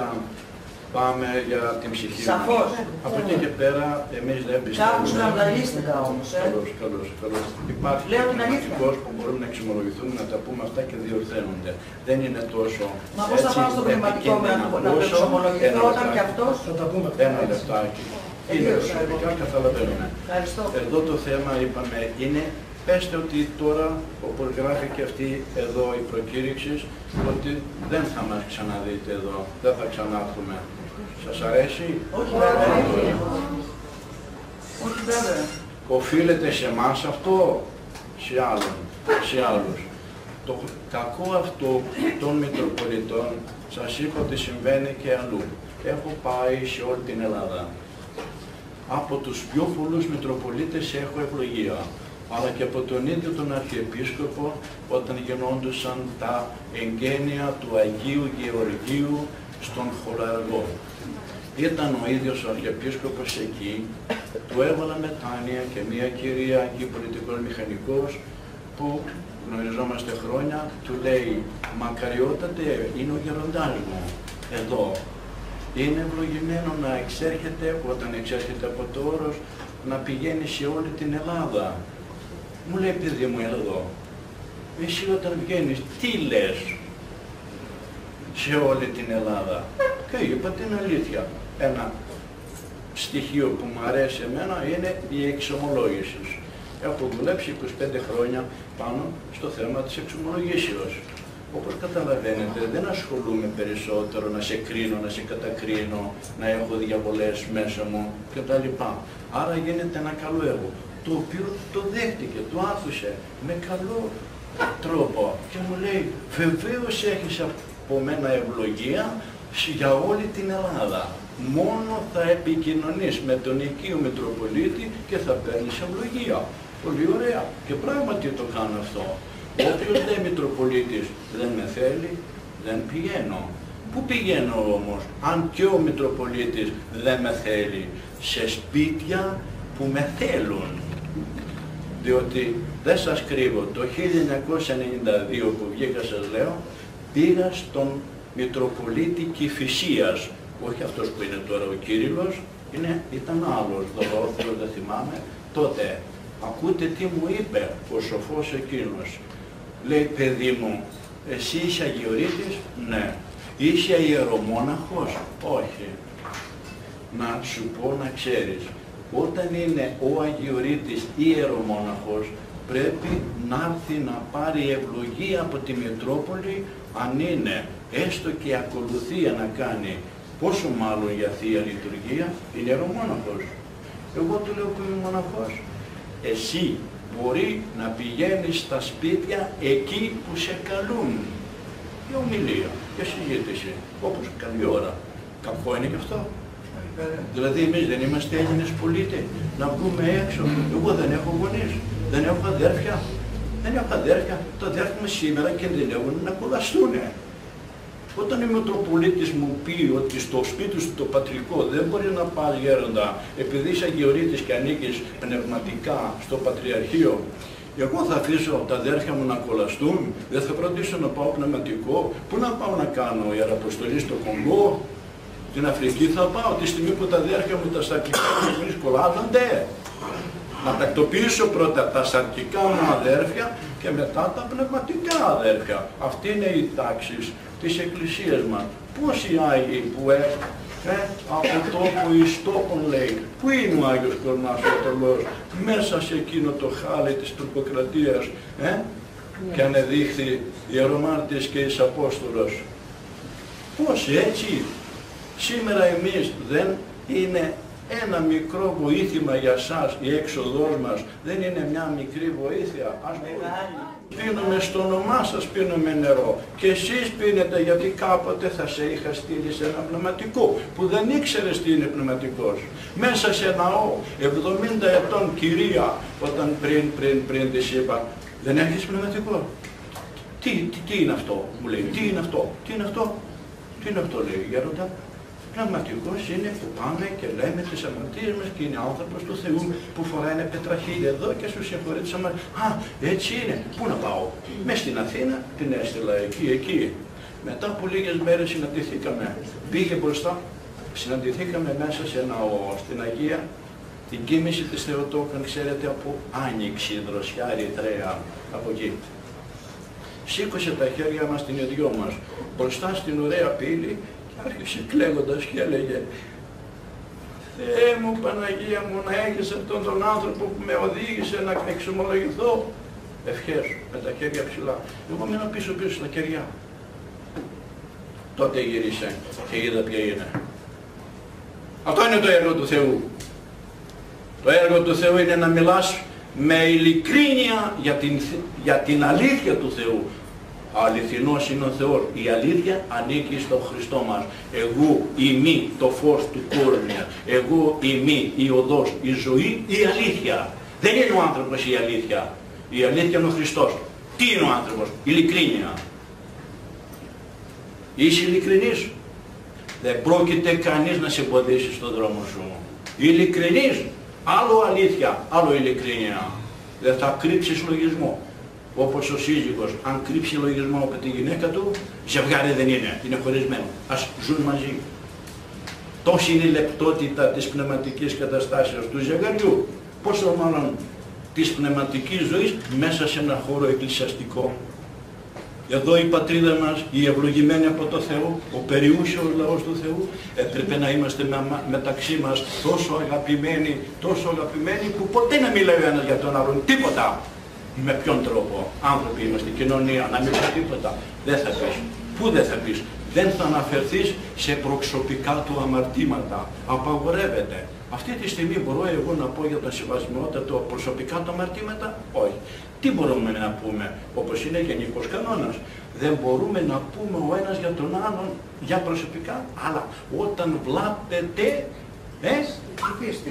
πάμε για την ψυχή μας. Σαφώς. Από εκεί και πέρα εμείς δεν Κάπως πιστεύουμε. σκανδαλίστηκα όμως, ε. Καλώς, καλώς, καλώς. Υπάρχει Λέω και την αλήθεια. πνευματικός που μπορούμε να εξομολογηθούμε, να τα πούμε αυτά και διορθαίνονται. Δεν είναι τόσο Μα πώς θα έτσι πάω στο πνευματικό με να επικίνδυνα το- να το όσο εξομολογηθώ ένα όταν και λεπτάκι. αυτός. Θα τα πούμε. Ένα λεπτάκι. Ε, Είναι δύο προσωπικά, εγώ. καταλαβαίνουμε. Ευχαριστώ. Εδώ το θέμα είπαμε είναι, πέστε ότι τώρα, όπως γράφει και αυτή εδώ η προκήρυξη, ότι δεν θα μας ξαναδείτε εδώ, δεν θα ξανάρθουμε. Σας αρέσει; Όχι βέβαια. Όχι βέβαια. Οφείλεται σε εμάς αυτό, σε άλλον, σε άλλους. Το κακό αυτό των Μητροπολιτών, σας είπα ότι συμβαίνει και αλλού. Έχω πάει σε όλη την Ελλάδα. Από τους πιο πολλούς Μητροπολίτες έχω ευλογία, αλλά και από τον ίδιο τον Αρχιεπίσκοπο όταν γινόντουσαν τα εγγένεια του Αγίου Γεωργίου στον Χωραργό. Ήταν ο ίδιος ο Αρχιεπίσκοπος εκεί, του έβαλα μετάνοια και μια κυρία εκεί πολιτικός μηχανικός που γνωριζόμαστε χρόνια, του λέει «Μακαριότατε, είναι ο γεροντάς μου, εδώ». Είναι ευλογημένο να εξέρχεται, όταν εξέρχεται από το όρος, να πηγαίνει σε όλη την Ελλάδα. Μου λέει παιδί μου, έλα εδώ. Εσύ όταν βγαίνεις, τι λες σε όλη την Ελλάδα; Και είπα την αλήθεια. Ένα στοιχείο που μου αρέσει εμένα είναι η εξομολόγηση. Έχω δουλέψει 25 χρόνια πάνω στο θέμα της εξομολογήσεως. Όπως καταλαβαίνετε δεν ασχολούμαι περισσότερο να σε κρίνω, να σε κατακρίνω, να έχω διαβολές μέσα μου κτλ. Άρα γίνεται ένα καλό έργο, το οποίο το δέχτηκε, το άκουσε με καλό τρόπο και μου λέει βεβαίως έχεις από μένα ευλογία για όλη την Ελλάδα. Μόνο θα επικοινωνείς με τον οικείο Μητροπολίτη και θα παίρνεις ευλογία. Πολύ ωραία. Και πράγματι το κάνω αυτό. Όποιος δεν Μητροπολίτης δεν με θέλει, δεν πηγαίνω. Πού πηγαίνω όμως, αν και ο Μητροπολίτης δεν με θέλει, σε σπίτια που με θέλουν. Διότι δεν σας κρύβω, το 1992 που βγήκα σας λέω, πήγα στον Μητροπολίτη Κηφισίας, όχι αυτός που είναι τώρα ο Κύριλλος, είναι, ήταν άλλος, δωρόφιλος, δεν θυμάμαι, τότε. Ακούτε τι μου είπε ο σοφός εκείνος. Λέει, παιδί μου, εσύ είσαι αγιορείτης, ναι. Είσαι ιερομόναχος, όχι. Να σου πω να ξέρεις, όταν είναι ο αγιορείτης ιερομόναχος, πρέπει να έρθει να πάρει ευλογία από τη Μητρόπολη, αν είναι έστω και ακολουθία να κάνει, πόσο μάλλον για Θεία Λειτουργία, είναι ιερομόναχος. Εγώ του λέω που είμαι μοναχός. Εσύ μπορεί να πηγαίνεις στα σπίτια εκεί που σε καλούν. Για ομιλία, για συζήτηση, όπως καλή ώρα. Κακό είναι και αυτό. Δηλαδή εμείς δεν είμαστε Έλληνες πολίτες, να βγούμε έξω. Εγώ δεν έχω γονείς, δεν έχω αδέρφια. Δεν έχω αδέρφια. Τα αδέρφια μου σήμερα κινδυνεύουν να κολλαστούνε. Όταν ο Μητροπολίτης μου πει ότι στο σπίτι σου το πατρικό δεν μπορεί να πας γέροντα επειδή είσαι αγιορείτης και ανήκεις πνευματικά στο Πατριαρχείο εγώ θα αφήσω τα αδέρφια μου να κολλαστούν, δεν θα προτίσω να πάω πνευματικό. Πού να πάω να κάνω ιεραποστολή στο Κονγκό, στην Αφρική θα πάω τη στιγμή που τα αδέρφια μου τα σαρκικά μου κολλάζονται. Να τακτοποιήσω πρώτα τα σαρκικά μου αδέρφια και μετά τα πνευματικά αδέρφια. Αυτή είναι η τάξη της Εκκλησίας μας. Πόσοι Άγιοι που ε, ε, από τόπο εις τόπον λέει. Πού είναι ο Άγιος Κορνάς ο Τελός, μέσα σε εκείνο το χάλι της τουρκοκρατίας ε, και ανεδείχθη ιερομάρτης και εις Απόστολος. Πώς έτσι, σήμερα εμείς δεν είναι ένα μικρό βοήθημα για σας, η έξοδός μας δεν είναι μια μικρή βοήθεια. Ας Μεγάλη. Πίνουμε στο όνομά σας πίνουμε νερό και εσείς πίνετε γιατί κάποτε θα σε είχα στείλει σε ένα πνευματικό που δεν ήξερες τι είναι πνευματικός. Μέσα σε ναό, 70 ετών κυρία, όταν πριν, πριν, πριν της είπα, δεν έχεις πνευματικό. Τι, τι, τι είναι αυτό, μου λέει, τι είναι αυτό, τι είναι αυτό, τι είναι αυτό λέει, γέροντα. Πνευματικός είναι που πάμε και λέμε τις αμαρτίες μας και είναι άνθρωπος του Θεού που φοράει ένα πετραχίλι εδώ και σου συγχωρεί τις αμαρτίες. Α, έτσι είναι. Πού να πάω; Μες στην Αθήνα την έστειλα εκεί, εκεί. Μετά από λίγες μέρες συναντηθήκαμε. Πήγε μπροστά, συναντηθήκαμε μέσα σε ένα ο, στην Αγία την κίνηση της Θεοτόκαν, ξέρετε, από άνοιξη, δροσιά, ερυθρέα, από εκεί. Σήκωσε τα χέρια μας την ιδιό μας, μπροστά στην ωραία πύλη και άρχισε κλαίγοντας και έλεγε Θεέ μου, Παναγία μου, να έχεις αυτόν τον άνθρωπο που με οδήγησε να εξομολογηθώ. Ευχές, με τα χέρια ψηλά. Εγώ μένω πίσω πίσω στα κεριά. Τότε γύρισε και είδα ποια είναι. Αυτό είναι το έργο του Θεού. Το έργο του Θεού είναι να μιλάς με ειλικρίνεια για την, για την αλήθεια του Θεού. Αληθινός είναι ο Θεός. Η αλήθεια ανήκει στον Χριστό μας. Εγώ ημί το φως του κόρνια. Εγώ ημί η οδός, η ζωή, η αλήθεια. Δεν είναι ο άνθρωπος η αλήθεια. Η αλήθεια είναι ο Χριστός. Τι είναι ο άνθρωπος; Ειλικρίνεια. Είσαι ειλικρινής. Δεν πρόκειται κανείς να σε εμποδίσει στον δρόμο σου. Ειλικρινής. Άλλο αλήθεια, άλλο ειλικρίνεια. Δεν θα κρύψεις λογισμό. Όπως ο σύζυγος, αν κρύψει λογισμό από τη γυναίκα του, ζευγάρι δεν είναι, είναι χωρισμένο. Ας ζουν μαζί. Τόση είναι η λεπτότητα της πνευματικής καταστάσεως του ζευγαριού. Πόσο μάλλον της πνευματικής ζωής μέσα σε ένα χώρο εκκλησιαστικό. Εδώ η πατρίδα μας, η ευλογημένη από το Θεό, ο περιούσιος λαός του Θεού, έπρεπε να είμαστε μεταξύ μας τόσο αγαπημένοι, τόσο αγαπημένοι που ποτέ να μιλάει ο ένας για τον άλλον, τίποτα. Με ποιον τρόπο, άνθρωποι είμαστε, κοινωνία, να μην πει τίποτα. Δεν θα πεις. Πού δεν θα πεις. Δεν θα αναφερθείς σε προσωπικά του αμαρτήματα. Απαγορεύεται. Αυτή τη στιγμή μπορώ εγώ να πω για τον σεβασμιότατο προσωπικά του αμαρτήματα; Όχι. Τι μπορούμε να πούμε, όπως είναι γενικός κανόνας; Δεν μπορούμε να πούμε ο ένας για τον άλλον για προσωπικά, αλλά όταν βλάπτεται ε,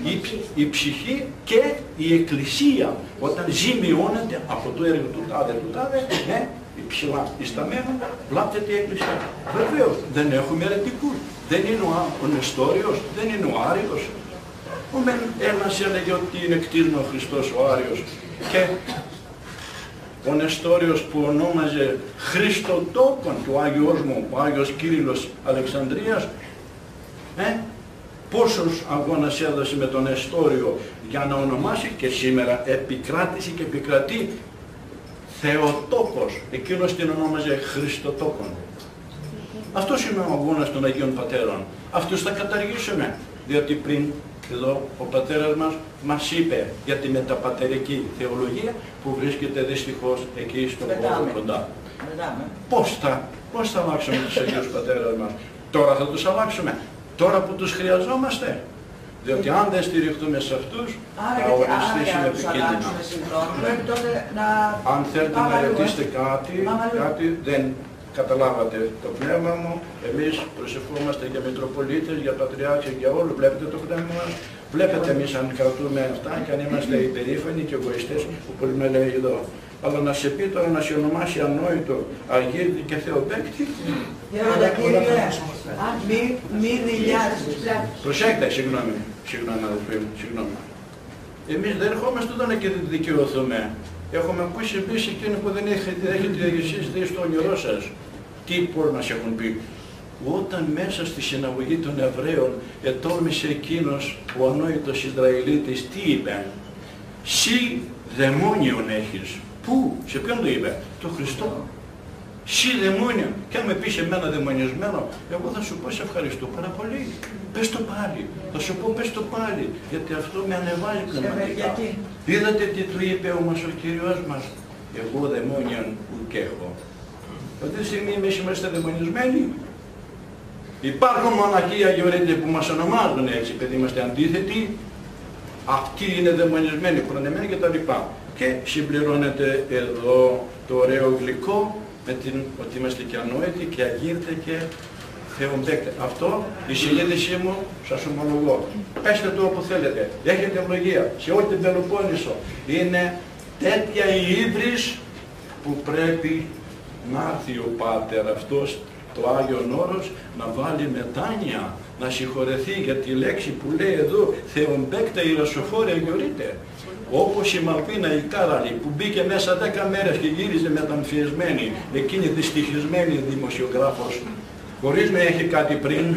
η, η ψυχή και η εκκλησία, όταν ζημιώνεται από το έργο του τάδε του τάδε, ε, ψηλά ισταμένα, βλάπτεται η εκκλησία. Βεβαίως, δεν έχουμε αιρετικούς. Δεν είναι ο, ο Νεστόριος, δεν είναι ο Άριος. Ο μεν ένας έλεγε ότι είναι κτίρνο ο Χριστός ο Άριος και ο Νεστόριος που ονόμαζε Χριστοτόκον του Άγιος μου, ο Άγιος Κύριλλος Αλεξανδρίας, ε, πόσους αγώνας έδωσε με τον Νεστόριο για να ονομάσει και σήμερα επικράτησε και επικρατεί Θεοτόκος, εκείνος την ονόμαζε Χριστοτόκον. Αυτός είναι ο αγώνας των Αγίων Πατέρων. Αυτούς θα καταργήσουμε, διότι πριν εδώ ο πατέρας μας μας είπε για τη μεταπατερική θεολογία που βρίσκεται δυστυχώς εκεί στον κόσμο κοντά. Πώς θα, πώς θα αλλάξουμε τους Αγίους Πατέρας μας; Τώρα θα τους αλλάξουμε. Τώρα που τους χρειαζόμαστε. Διότι αν δεν στηριχτούμε σε αυτούς, θα οριστήσουμε επικίνδυνα. Αν θέλετε να ρωτήσετε κάτι, κάτι δεν καταλάβατε το πνεύμα μου, εμείς προσευχόμαστε για Μητροπολίτες, για Πατριάρχες, για όλους, βλέπετε το πνεύμα μας, βλέπετε εμείς αν κρατούμε αυτά και αν είμαστε υπερήφανοι και εγωιστές, που πολύ με λέει εδώ. Αλλά να σε πει τώρα να σε ονομάσει ανόητο, αγίδι και θεοπέκτη. Μη δηλιάζεις. Προσέξτε, συγγνώμη, συγγνώμη αδελφοί μου, συγγνώμη. Εμείς δεν ερχόμαστε εδώ να και δικαιωθούμε. Έχουμε ακούσει εμείς εκείνοι που δεν έχετε, έχετε εσείς δει στο όνειρό σας. Τι μπορεί να σε έχουν πει; Όταν μέσα στη συναγωγή των Εβραίων ετόλμησε εκείνος ο ανόητος Ισραηλίτης, τι είπε; Συ δαιμόνιον έχεις. Πού, σε ποιον το είπε; Το Χριστό. Συ δαιμόνιο. Και αν με πεις εμένα δαιμονισμένο, εγώ θα σου πω σε ευχαριστώ πάρα πολύ. Πες το πάλι. Θα σου πω πες το πάλι. Γιατί αυτό με ανεβάζει πνευματικά. Είδατε τι του είπε όμως ο Κύριος μας; Εγώ δαιμόνιον ουκ έχω. Αυτή τη στιγμή εμείς είμαστε δαιμονισμένοι. Υπάρχουν μοναχοί αγιορείτε που μας ονομάζουν έτσι, επειδή είμαστε αντίθετοι. Αυτοί είναι δαιμονισμένοι, προνεμένοι κτλ. Και συμπληρώνεται εδώ το ωραίο γλυκό με την ότι είμαστε και ανόητοι και αγύρτε και θεομπέκτε. Αυτό η συνείδησή μου σας ομολογώ. Πέστε το όπου θέλετε. Έχετε ευλογία σε όλη την Πελοπόννησο. Είναι τέτοια η ύβρις που πρέπει να έρθει ο Πάτερ αυτός το Άγιον Όρος να βάλει μετάνοια, να συγχωρεθεί για τη λέξη που λέει εδώ «Θεομπέκτα ηρασοφόρε αγιορείτε». Όπως η Μαλπίνα η Κάραλη που μπήκε μέσα 10 μέρες και γύριζε μεταμφιεσμένη, εκείνη δυστυχισμένη δημοσιογράφος, χωρίς να έχει κάτι πριν,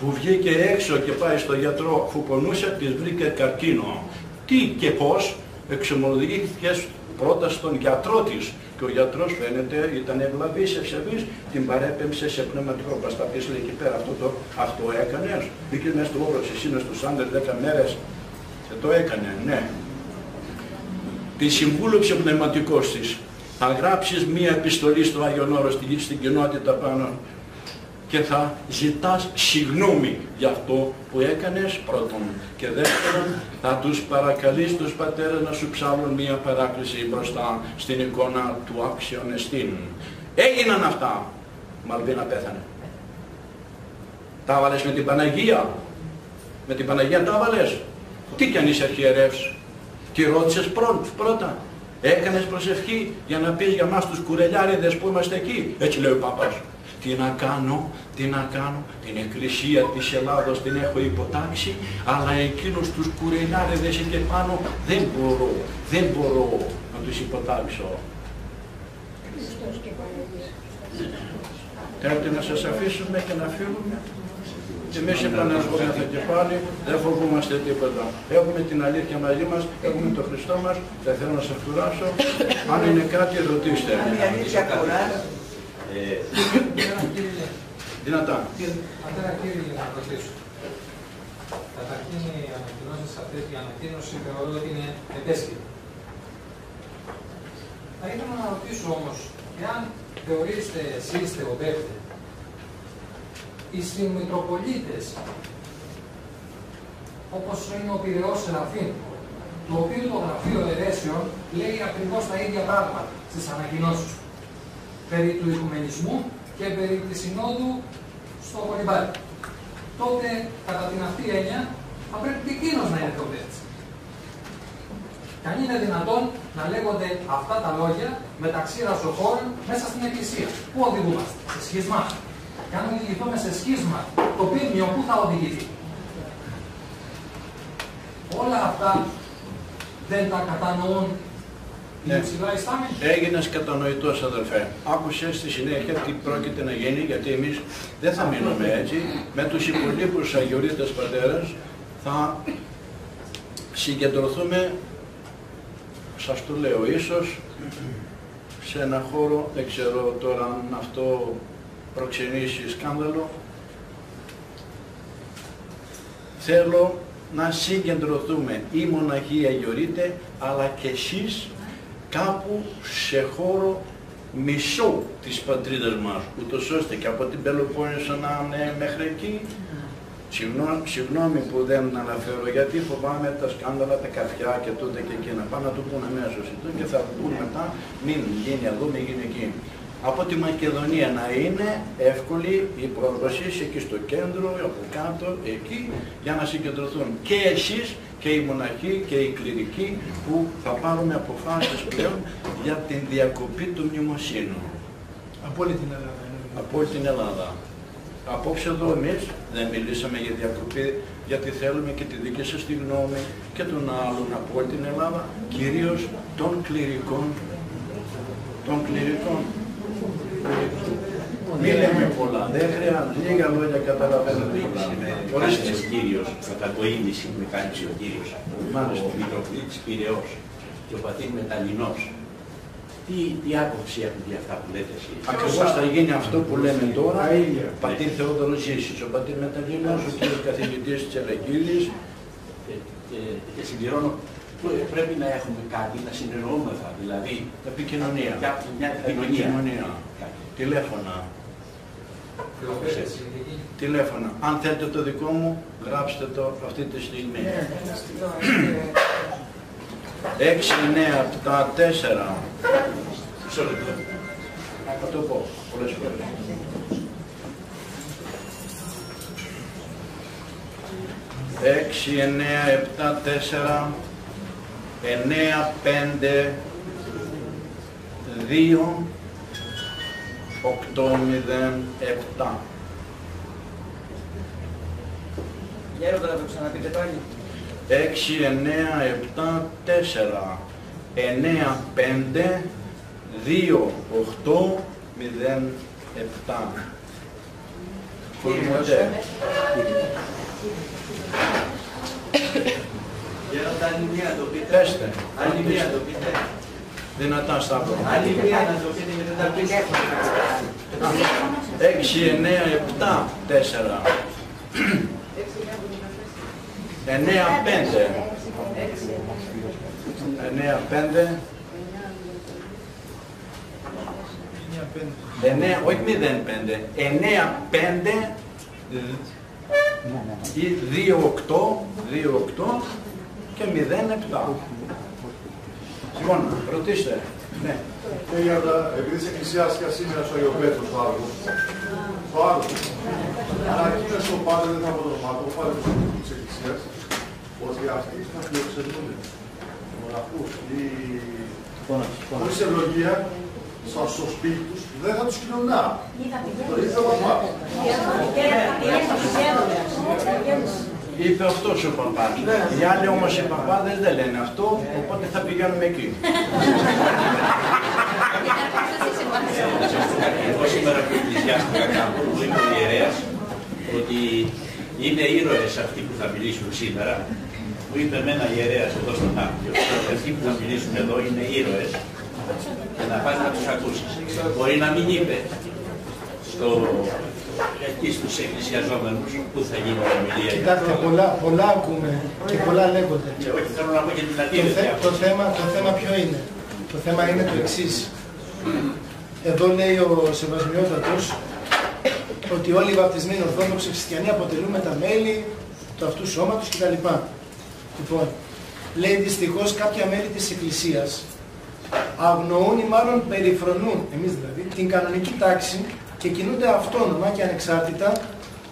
που βγήκε έξω και πάει στο γιατρό αφού πονούσε, της βρήκε καρκίνο. Τι και πώς εξομολογήθηκε πρώτα στον γιατρό της και ο γιατρός φαίνεται ήταν ευλαβής, ευσεβής, την παρέπεμψε σε πνευματικό. Πας τα πεις λέει εκεί πέρα αυτό, το, αυτό έκανες, μπήκε μέσα στο όρος, εσύ μες στους άντρες 10 μέρες και το έκανε, ναι. Τη συμβούλεψε ο πνευματικός της. Θα γράψεις μία επιστολή στο Άγιον Όρος στην, στην κοινότητα πάνω και θα ζητάς συγνώμη για αυτό που έκανες πρώτον και δεύτερον θα τους παρακαλείς τους πατέρες να σου ψάλουν μία παράκληση μπροστά στην εικόνα του άξιον εστίν. Έγιναν αυτά. Μαλβίνα πέθανε. Τα έβαλες με την Παναγία. Με την Παναγία τα έβαλες. Τι κι αν είσαι αρχιερεύς; Τι ρώτησες πρώτα. Έκανες προσευχή για να πεις για μας τους κουρελιάριδες που είμαστε εκεί. Έτσι λέει ο Παπάς τι να κάνω, τι να κάνω, την Εκκλησία της Ελλάδος την έχω υποτάξει, αλλά εκείνους τους κουρελάριδες εκεί πάνω δεν μπορώ, δεν μπορώ να τους υποτάξω. Θέλετε να σας αφήσουμε και να φύγουμε; Εμείς επαναρχόμαστε και πάλι, δεν φοβούμαστε τίποτα. Έχουμε την αλήθεια μαζί μας, έχουμε τον Χριστό μας, δεν θέλω να σας κουράσω. Αν είναι κάτι ρωτήστε. Η αλήθεια κουράζει. Ε, Δυνατά. Πατέρα κύριε, για να ρωτήσω. Καταρχήν οι ανακοινώσεις αυτές, η ανακοίνωση θεωρώ ότι είναι επέσχυτη. Θα ήθελα να ρωτήσω όμως, εάν θεωρείστε εσείς θεοδεύτε, οι συμμετροπολίτες, όπως είναι ο Πυραιός Σεραφείμ, το οποίο το γραφείο ερέσεων λέει ακριβώς τα ίδια πράγματα στις ανακοινώσεις του περί του οικουμενισμού και περί της συνόδου στο Κολυμπάρι. Τότε, κατά την αυτή έννοια, θα πρέπει και εκείνος να είναι θεοδέτης. Και αν είναι δυνατόν να λέγονται αυτά τα λόγια μεταξύ ρασοχώρων μέσα στην Εκκλησία. Πού οδηγούμαστε, σε σχίσμα. Και αν οδηγηθούμε σε σχίσμα, το πίμνιο πού θα οδηγηθεί. Όλα αυτά δεν τα κατανοούν Ναι. Έγινες κατανοητός αδελφέ. Άκουσες στη συνέχεια τι πρόκειται να γίνει, γιατί εμείς δεν θα μείνουμε έτσι. Με τους υπολείπους αγιορείτες πατέρας θα συγκεντρωθούμε, σας το λέω, ίσως σε ένα χώρο, δεν ξέρω τώρα αν αυτό προξενήσει σκάνδαλο. Θέλω να συγκεντρωθούμε η μοναχοί αγιορείτε, αλλά και εσείς κάπου σε χώρο μισό της πατρίδας μας, ούτως ώστε και από την Πελοπόννησο να είναι μέχρι εκεί. Συγγνώμη, συγγνώμη που δεν αναφέρω, γιατί φοβάμαι τα σκάνδαλα, τα καρφιά και τούτα και εκείνα. Πάνε να το πούνε αμέσως και θα το πούνε μετά, μην γίνει εδώ, μην γίνει εκεί. Από τη Μακεδονία να είναι εύκολη η πρόσβαση εκεί στο κέντρο, από κάτω, εκεί, για να συγκεντρωθούν και εσείς και οι μοναχοί και οι κληρικοί που θα πάρουμε αποφάσεις πλέον για την διακοπή του μνημοσύνου. Από όλη την Ελλάδα. Από όλη την Ελλάδα. Απόψε εδώ εμείς δεν μιλήσαμε για διακοπή γιατί θέλουμε και τη δική σας τη γνώμη και των άλλων από όλη την Ελλάδα, κυρίως των κληρικών. Των κληρικών. Μη λέμε πολλά, δεν χρειάζεται, λίγα λόγια καταλαβαίνετε πολλά. Ορίστε. Κάλυψε ο Κύριος, κατά το ίμιση με κάλυψε ο Κύριος. Μάλιστα. Ο Μητροπολίτης Πυραιός και ο πατήρ Μεταλλινός. Τι, τι άποψη έχουν για αυτά που λέτε εσείς; Ακριβώς θα γίνει αυτό; που λέμε τώρα, πατήρ Θεόδωρος Ζήσης, ο πατήρ Μεταλλίνος, ο κύριος καθηγητής της Ελεγγύλης, Και, και, και συμπληρώνω, πρέ- πρέπει να έχουμε κάτι, να συνεννοούμεθα, δηλαδή επικοινωνία. για μια επικοινωνία. Επικοινωνία. Κάτι. Τηλέφωνα. Θεοδέτες, συνθήκη. Τηλέφωνα. Αν θέλετε το δικό μου, γράψτε το αυτή τη στιγμή. Ναι, να στείλω. 6, 9, 7, 4. Μισό λεπτό. Θα το πω πολλές φορές. 6, 9, 7, 4, 9, 5, 2, 807. Γέροντα να το ξαναπείτε πάλι. 6, 9, 7, 4, 9, 5, 2, 8, 0, 7. Κοσμοτέ. Γέροντα, άλλη μία το πείτε. Πέστε. Άλλη μία το πείτε. Δυνατά Σταύρο. Άλλη μία να το πείτε γιατί δεν τα πείτε. 6, 9, 7, 4. 9, 5. 9, 5. 9, όχι 0, 5. 9, 5. Ή 2, 8. 2, 8. Και 0, 7. Λοιπόν, ρωτήστε. Ναι. Και για τα, επειδή της Εκκλησίας και σήμερα στο Αγιο Πέτρος το άλλο, το άλλο, ανακοίνωσε ο Πάτερ, δεν θα πω το όνομά του, ο Πάτερ της Εκκλησίας, ότι αυτοί θα φιλοξενούν μοναχούς ή χωρίς ευλογία στα στο σπίτι τους, δεν θα τους κοινωνά. Το ίδιο θα μας Είπε αυτός ο παπάς. Οι άλλοι όμως οι παπάδες δεν λένε αυτό, οπότε θα πηγαίνουμε εκεί. Εγώ σήμερα που πλησιάστηκα κάπου, μου είπε ο ιερέας ότι είναι ήρωες αυτοί που θα μιλήσουν σήμερα. Μου είπε εμένα ιερέας εδώ στον Άπτιο, ότι αυτοί που θα μιλήσουν εδώ είναι ήρωες και να πας να τους ακούσεις. Μπορεί να μην είπε στο, εκεί στους εκκλησιαζόμενους που θα γίνει η ομιλία. Κοιτάξτε, πολλά, πολλά ακούμε και πολλά λέγονται. Και όχι, θέλω να πω και την Το, αντίθεση. θε- το, θέμα, το θέμα ποιο είναι; Το θέμα είναι το εξής. Εδώ λέει ο Σεβασμιότατος ότι όλοι οι βαπτισμένοι Ορθόδοξοι Χριστιανοί αποτελούμε τα μέλη του αυτού σώματος κτλ. Λοιπόν, λέει δυστυχώς κάποια μέλη της Εκκλησίας αγνοούν ή μάλλον περιφρονούν, εμείς δηλαδή, την κανονική τάξη και κινούνται αυτόνομα και ανεξάρτητα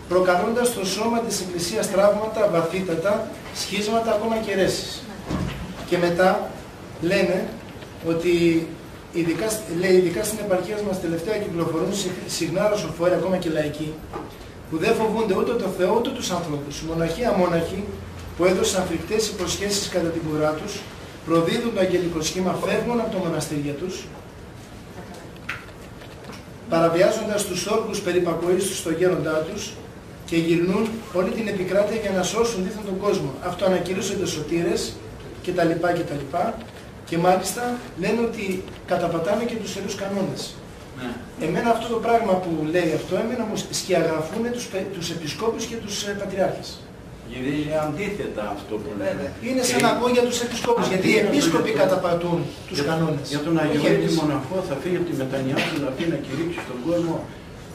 προκαλώντας στο σώμα της Εκκλησίας τραύματα βαθύτατα, σχίσματα, ακόμα και αιρέσεις. Και μετά λένε ότι ειδικά, λέει, ειδικά στην επαρχία μας τελευταία κυκλοφορούν συ- συχνά ρωσοφόροι, ακόμα και λαϊκοί, που δεν φοβούνται ούτε το Θεό ούτε τους ανθρώπους. Μοναχοί αμόναχοι που έδωσαν φρικτές υποσχέσεις κατά την κουρά τους, προδίδουν το αγγελικό σχήμα, φεύγουν από το μοναστήρια τους, παραβιάζοντας τους όρκους περιπακοής τους στο γέροντά τους και γυρνούν όλη την επικράτεια για να σώσουν δίθεν τον κόσμο. Αυτό ανακηρύσσονται σωτήρες και τα λοιπά και τα λοιπά και μάλιστα λένε ότι καταπατάμε και τους ιερούς κανόνες. Ναι. Εμένα αυτό το πράγμα που λέει αυτό, εμένα μου σκιαγραφούν τους, πε- τους επισκόπους και τους ε, πατριάρχες. Γυρίζει αντίθετα αυτό που λέμε. Είναι σαν να ακούω για τους επισκόπους, γιατί οι επίσκοποι καταπατούν τους Για- κανόνες. Για τον Όχι Αγιορείτη εμείς. μοναχό θα φύγει από τη μετανιά του να πει να κηρύξει στον κόσμο.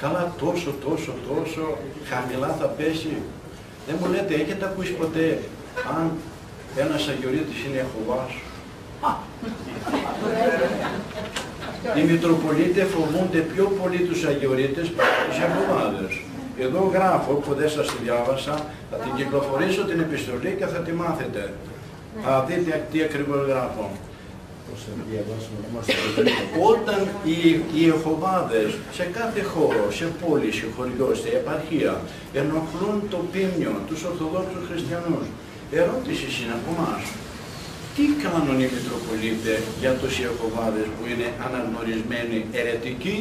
Καλά τόσο, τόσο, τόσο χαμηλά θα πέσει. Δεν μου λέτε, έχετε ακούσει ποτέ αν ένας Αγιορείτης είναι Εχωβάς. Οι Μητροπολίτες φοβούνται πιο πολύ τους Αγιορείτες παρά τους Εχωβάδες. Εδώ γράφω που δεν σας τη διάβασα, θα την κυκλοφορήσω την επιστολή και θα τη μάθετε. Θα δείτε τι ακριβώς γράφω. Όταν οι, οι Εχωβάδες σε κάθε χώρο, σε πόλη, σε χωριός, σε επαρχία ενοχλούν το πίμνιο, τους Ορθοδόξους Χριστιανούς, ερώτηση είναι από εμάς. Τι κάνουν οι Μητροπολίτες για τους Ιεχωβάδες που είναι αναγνωρισμένοι αιρετικοί;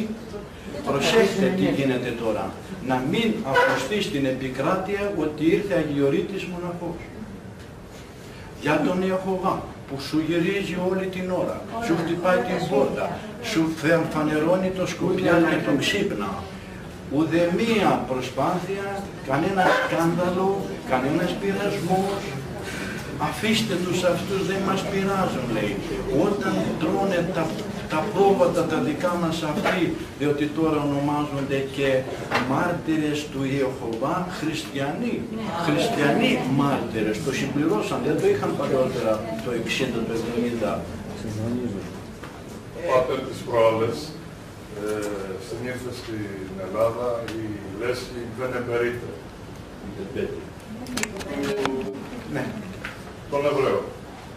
Προσέξτε τι γίνεται τώρα. Να μην ακουστεί στην επικράτεια ότι ήρθε Αγιορείτης μοναχός για τον Ιεχωβά που σου γυρίζει όλη την ώρα, σου χτυπάει την πόρτα, σου φε- φανερώνει το σκουπιά και τον ξύπνα. Ουδεμία προσπάθεια, κανένα σκάνδαλο, κανένας πειρασμός. Αφήστε τους αυτούς, δεν μας πειράζουν, λέει. Όταν τρώνε τα, τα πρόβατα τα δικά μας αυτοί, διότι τώρα ονομάζονται και μάρτυρες του Ιεχωβά χριστιανοί. Χριστιανοί μάρτυρες, το συμπληρώσαν, δεν το είχαν παλιότερα το 60, το 70. Πάτερ της προάλλες, ε, στην ήρθε στην Ελλάδα η λέσχη δεν επερείται. Ναι. Τον Εβραίο.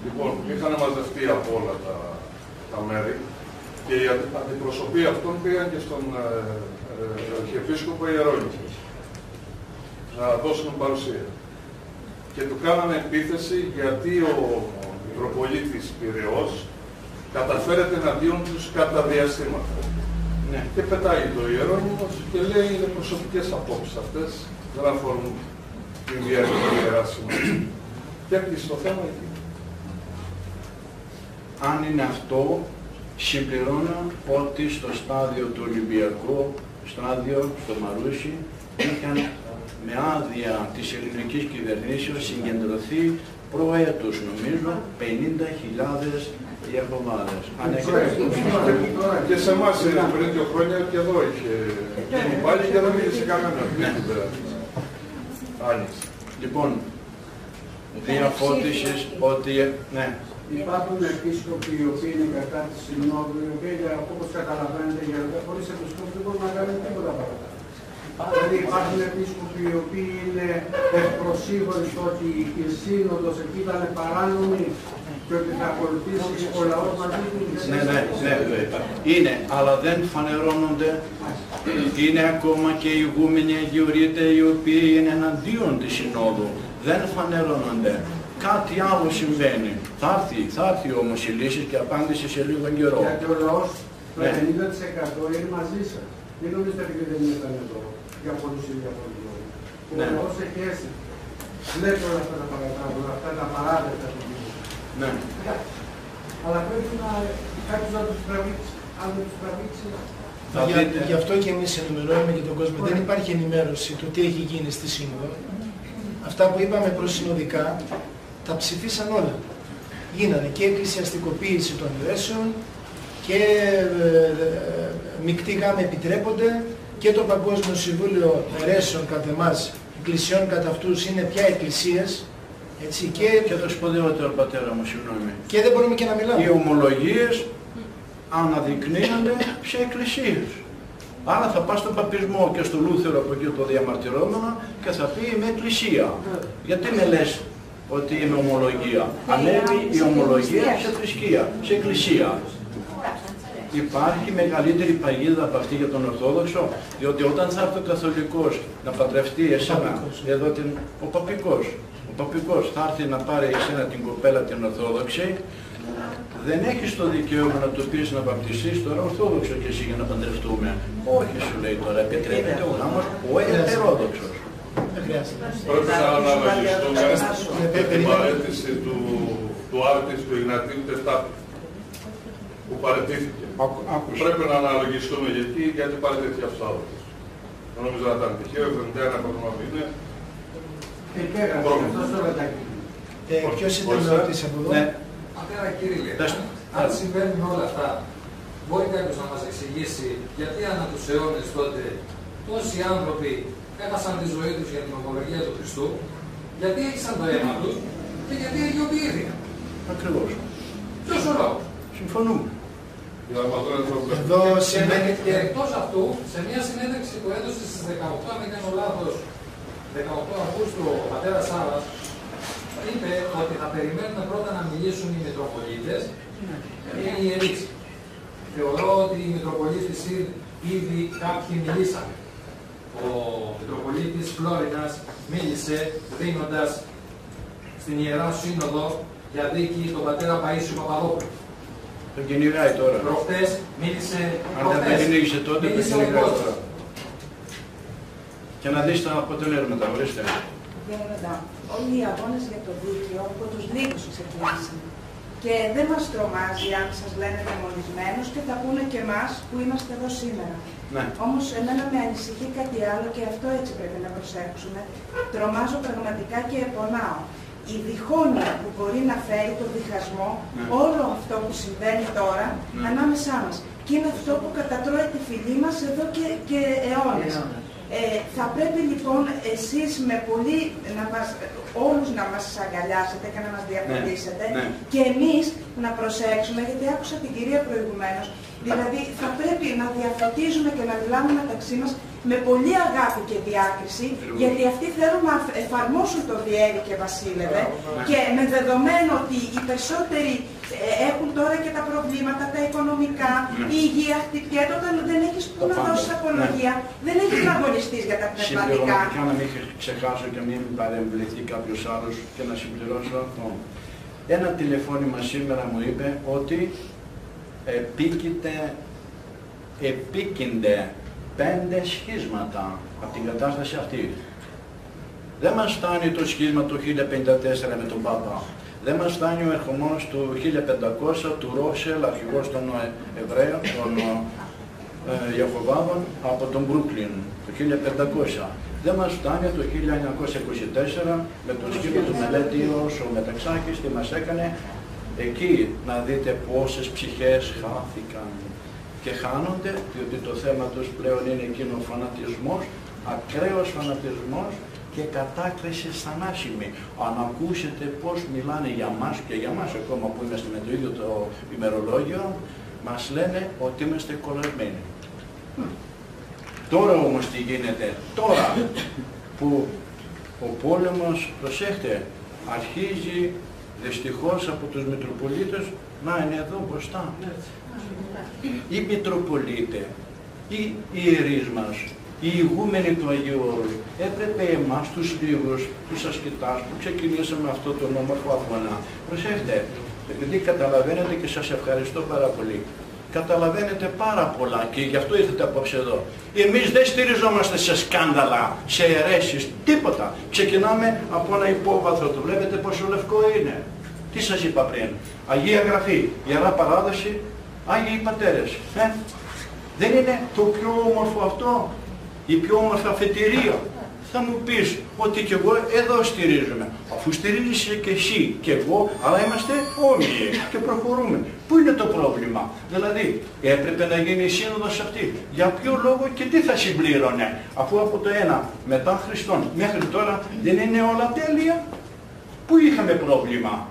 Λοιπόν, είχαν μαζευτεί από όλα τα, τα μέρη Και οι αντι- αντιπροσωποί αυτών πήγαν και στον ε, ε, Αρχιεπίσκοπο Ιερώνυμο να δώσουν παρουσία. Και του κάνανε επίθεση γιατί ο Μητροπολίτης Πυραιός καταφέρεται εναντίον τους κατά διαστήματα. Ναι. Και πετάει το Ιερώνυμος και λέει είναι προσωπικές απόψεις αυτές, δεν αφορούν την διάρκεια του Ιερά Συνόδου. Και έκλεισε το θέμα εκεί. Αν είναι αυτό, συμπληρώνω ότι στο στάδιο του Ολυμπιακού, στάδιο στο Μαρούσι, είχαν με άδεια της ελληνικής κυβερνήσεως συγκεντρωθεί προέτους νομίζω 50.000 Ιεχωβάδες. Και σε εμάς ε, πριν δύο χρόνια και εδώ είχε πάλι και δεν μίλησε κανένα. Άνοιξε. Λοιπόν, διαφώτισες ότι... Ναι, Υπάρχουν επίσκοποι οι οποίοι είναι κατά της συνόδου, οι οποίοι όπως καταλαβαίνετε για χωρίς επίσκοποι δεν μπορούν να κάνουν τίποτα παραπάνω. Δηλαδή υπάρχουν επίσκοποι οι οποίοι είναι ευπροσίγωροι στο ότι η σύνοδος εκεί ήταν παράνομη και ότι θα ακολουθήσει ο λαός μαζί τους. ναι, ναι, ναι. Είναι, αλλά δεν φανερώνονται. Είναι ακόμα και οι ηγούμενοι αγιορείτε οι οποίοι είναι εναντίον της Συνόδου. Δεν φανερώνονται. Κάτι άλλο συμβαίνει. Θα έρθει, θα έρθει όμως η λύση και απάντηση σε λίγο καιρό. Γιατί ο λαό το Ναι. 90% είναι μαζί σας. Μην νομίζετε επειδή δεν ήταν εδώ για πολλούς ή για πολλούς λόγους. Ο Ναι. λαό έχει αίσθηση. Βλέπει όλα αυτά τα παραδείγματα, αυτά τα παράδεκτα του κόσμου. Ναι. Αλλά πρέπει να κάποιος να τους τραβήξει. Αν δεν τους τραβήξει, Θα Για- δείτε. Γι' αυτό και εμείς ενημερώνουμε και τον κόσμο. Δεν υπάρχει ενημέρωση του τι έχει γίνει στη Σύνοδο. Αυτά που είπαμε προσυνοδικά, τα ψηφίσαν όλα. Γίνανε και εκκλησιαστικοποίηση των αιρέσεων και ε, ε, μεικτοί γάμοι επιτρέπονται και το Παγκόσμιο Συμβούλιο Αιρέσεων κατά εμάς, εκκλησιών κατά αυτούς είναι πια εκκλησίες. Έτσι, και, Και το σπουδαιότερο πατέρα μου, συγγνώμη. και δεν μπορούμε και να μιλάμε. Οι ομολογίες αναδεικνύονται σε εκκλησίες. Άρα θα πας στον παπισμό και στο Λούθερο από εκεί το διαμαρτυρόμενο και θα πει είμαι εκκλησία. Γιατί με λες ότι είμαι ομολογία. Ανέβει η ομολογία σε θρησκεία, σε εκκλησία. Υπάρχει μεγαλύτερη παγίδα από αυτή για τον Ορθόδοξο, διότι όταν θα έρθει ο Καθολικός να παντρευτεί εσένα, Παπικός. εδώ την, ο Παπικός, ο Παπικός θα έρθει να πάρει εσένα την κοπέλα την Ορθόδοξη, δεν έχεις το δικαίωμα να του πεις να βαπτιστείς τώρα Ορθόδοξο και εσύ για να παντρευτούμε. Όχι σου λέει τώρα, επιτρέπεται ο γάμος ο Ετερόδοξος. Δεν χρειάζεται. Πρέπει να αναλογιστούμε Ναι, την περιμένουμε. παρέτηση του, του άρτης του Ιγνατίου Τεφτάπη που παρετήθηκε. Άκου- Άκουσα. Πρέπει να αναλογιστούμε γιατί, γιατί παρετήθηκε αυτός ο άνθρωπος. Δεν νομίζω να ήταν τυχαίο, 71 χρονών είναι. και καίγασε. Πρόβλημα. Αυτό στο μεταξύ. Ε, ποιος ήταν Ορίστε. να ρωτήσει από εδώ; Ναι, Πατέρα Κύριε, Πες το. αν συμβαίνουν όλα αυτά, μπορεί κάποιος να μας εξηγήσει γιατί ανά τους αιώνες τότε τόσοι άνθρωποι έχασαν τη ζωή τους για την ομολογία του Χριστού, γιατί έχισαν το αίμα τους και γιατί αγιοποιήθηκαν. ακριβώς. Ποιος ο λόγος; Συμφωνούμε. Για να μαθαίνουν ανθρώπους. Εδώ σημαίνει Και εκτός αυτού, σε μια συνέντευξη που έδωσε στις 18, αν δεν κάνω λάθος, 18 Αυγούστου ο πατέρας Σάβα, είπε ότι θα περιμένουμε πρώτα να μιλήσουν οι Μητροπολίτες και οι ιερείς. Θεωρώ ότι οι Μητροπολίτες ήδη κάποιοι μιλήσαν. Ο Μητροπολίτης Φλόρινας μίλησε δίνοντας στην Ιερά Σύνοδο για δίκη τον πατέρα Παΐσιο Παπαδόπουλο. Τον κυνηγάει τώρα. Προχτές μίλησε, Αν δεν προχτές, κυνήγησε τότε, τον μίλησε ο κυνηγάει Κώστας. τώρα. Και να δεις τα αποτελέσματα, ορίστε. Βέβαια, όλοι οι αγώνες για το δίκαιο από τους λίγους ξεκίνησαν. Και δεν μας τρομάζει αν σας λένε δαιμονισμένους και θα πούνε και εμάς που είμαστε εδώ σήμερα. Ναι. Όμως εμένα με ανησυχεί κάτι άλλο και αυτό έτσι πρέπει να προσέξουμε. Τρομάζω πραγματικά και επονάω. Η διχόνοια που μπορεί να φέρει τον διχασμό, Ναι. όλο αυτό που συμβαίνει τώρα Ναι. ανάμεσά μας. Και είναι αυτό που κατατρώει τη φυλή μας εδώ και, και αιώνες. Ε, θα πρέπει λοιπόν εσείς με πολύ, να μας, όλους να μας αγκαλιάσετε και να μας διαφωτίσετε ναι. και εμείς να προσέξουμε, γιατί άκουσα την κυρία προηγουμένως, δηλαδή θα πρέπει να διαφωτίζουμε και να μιλάμε μεταξύ μας με πολύ αγάπη και διάκριση, γιατί αυτοί θέλουν να εφαρμόσουν το διέρη και βασίλευε και με δεδομένο ότι οι περισσότεροι ε, έχουν τώρα και τα προβλήματα, τα οικονομικά, η υγεία χτυπιέται όταν δεν έχεις που Τα να πάντα. δώσεις απολογία, δεν έχεις να αγωνιστείς για τα πνευματικά. Συμπληρωματικά να μην ξεχάσω και μην παρεμβληθεί κάποιος άλλος και να συμπληρώσω αυτό. Ένα τηλεφώνημα σήμερα μου είπε ότι επίκειται, επίκυνται πέντε σχίσματα από την κατάσταση αυτή. Δεν μας φτάνει το σχίσμα του 1054 με τον Πάπα. Δεν μας φτάνει ο ερχομός του 1500 του Ρόσελ, αρχηγός των ε, Εβραίων, των ε, Ιαχωβάδων από τον Μπρούκλιν το 1500. Δεν μας φτάνει το 1924 με το σχήμα του Μελέτιος, ο Μεταξάκης, τι μας έκανε εκεί να δείτε πόσες ψυχές χάθηκαν και χάνονται, διότι το θέμα τους πλέον είναι εκείνο ο φανατισμός, ακραίος φανατισμός και κατάκριση θανάσιμη. Αν ακούσετε πώς μιλάνε για μας και για μας ακόμα που είμαστε με το ίδιο το ημερολόγιο, μας λένε ότι είμαστε κολλασμένοι. Τώρα όμως τι γίνεται, τώρα που ο πόλεμος, προσέχτε, αρχίζει δυστυχώς από τους Μητροπολίτες να είναι εδώ μπροστά. Οι Μητροπολίτες, οι ιερείς μας, οι ηγούμενοι του Αγίου Όρους, έπρεπε εμάς τους λίγους, τους ασκητάς που ξεκινήσαμε αυτό τον όμορφο αγώνα. Προσέχτε, επειδή καταλαβαίνετε και σας ευχαριστώ πάρα πολύ. Καταλαβαίνετε πάρα πολλά και γι' αυτό ήρθατε απόψε εδώ. Εμείς δεν στηριζόμαστε σε σκάνδαλα, σε αιρέσεις, τίποτα. Ξεκινάμε από ένα υπόβαθρο του. Βλέπετε πόσο λευκό είναι. Τι σας είπα πριν; Αγία Γραφή, Ιερά Παράδοση, Άγιοι Πατέρες. Ε; Δεν είναι το πιο όμορφο αυτό, η πιο όμορφη αφετηρία; Θα μου πεις ότι και εγώ εδώ στηρίζομαι. Αφού στηρίζεις και εσύ και εγώ, αλλά είμαστε όμοιοι και προχωρούμε. Πού είναι το πρόβλημα; Δηλαδή, έπρεπε να γίνει η σύνοδος αυτή. Για ποιο λόγο και τι θα συμπλήρωνε; Αφού από το ένα μετά Χριστόν μέχρι τώρα δεν είναι όλα τέλεια. Πού είχαμε πρόβλημα;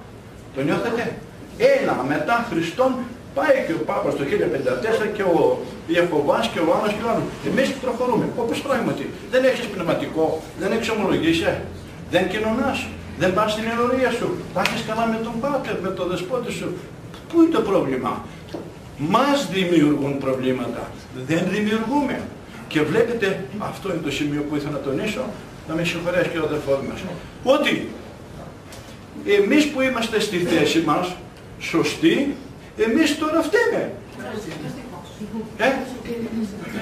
Το νιώθετε; Ένα μετά Χριστόν πάει και ο Πάπας το 1054 και ο Ιεχωβάς και ο άλλος και ο άλλος. Εμείς προχωρούμε. Όπως πράγματι. Δεν έχεις πνευματικό, δεν έχεις ομολογήσει, δεν κοινωνάς, δεν πας στην ενορία σου. Τα έχεις καλά με τον Πάτερ, με τον δεσπότη σου. Πού είναι το πρόβλημα; Μας δημιουργούν προβλήματα. Δεν δημιουργούμε. Και βλέπετε, αυτό είναι το σημείο που ήθελα να τονίσω, να με συγχωρέσεις και ο αδερφός μας. Ότι εμείς που είμαστε στη θέση μας, σωστοί, εμείς τώρα φταίμε. Ε,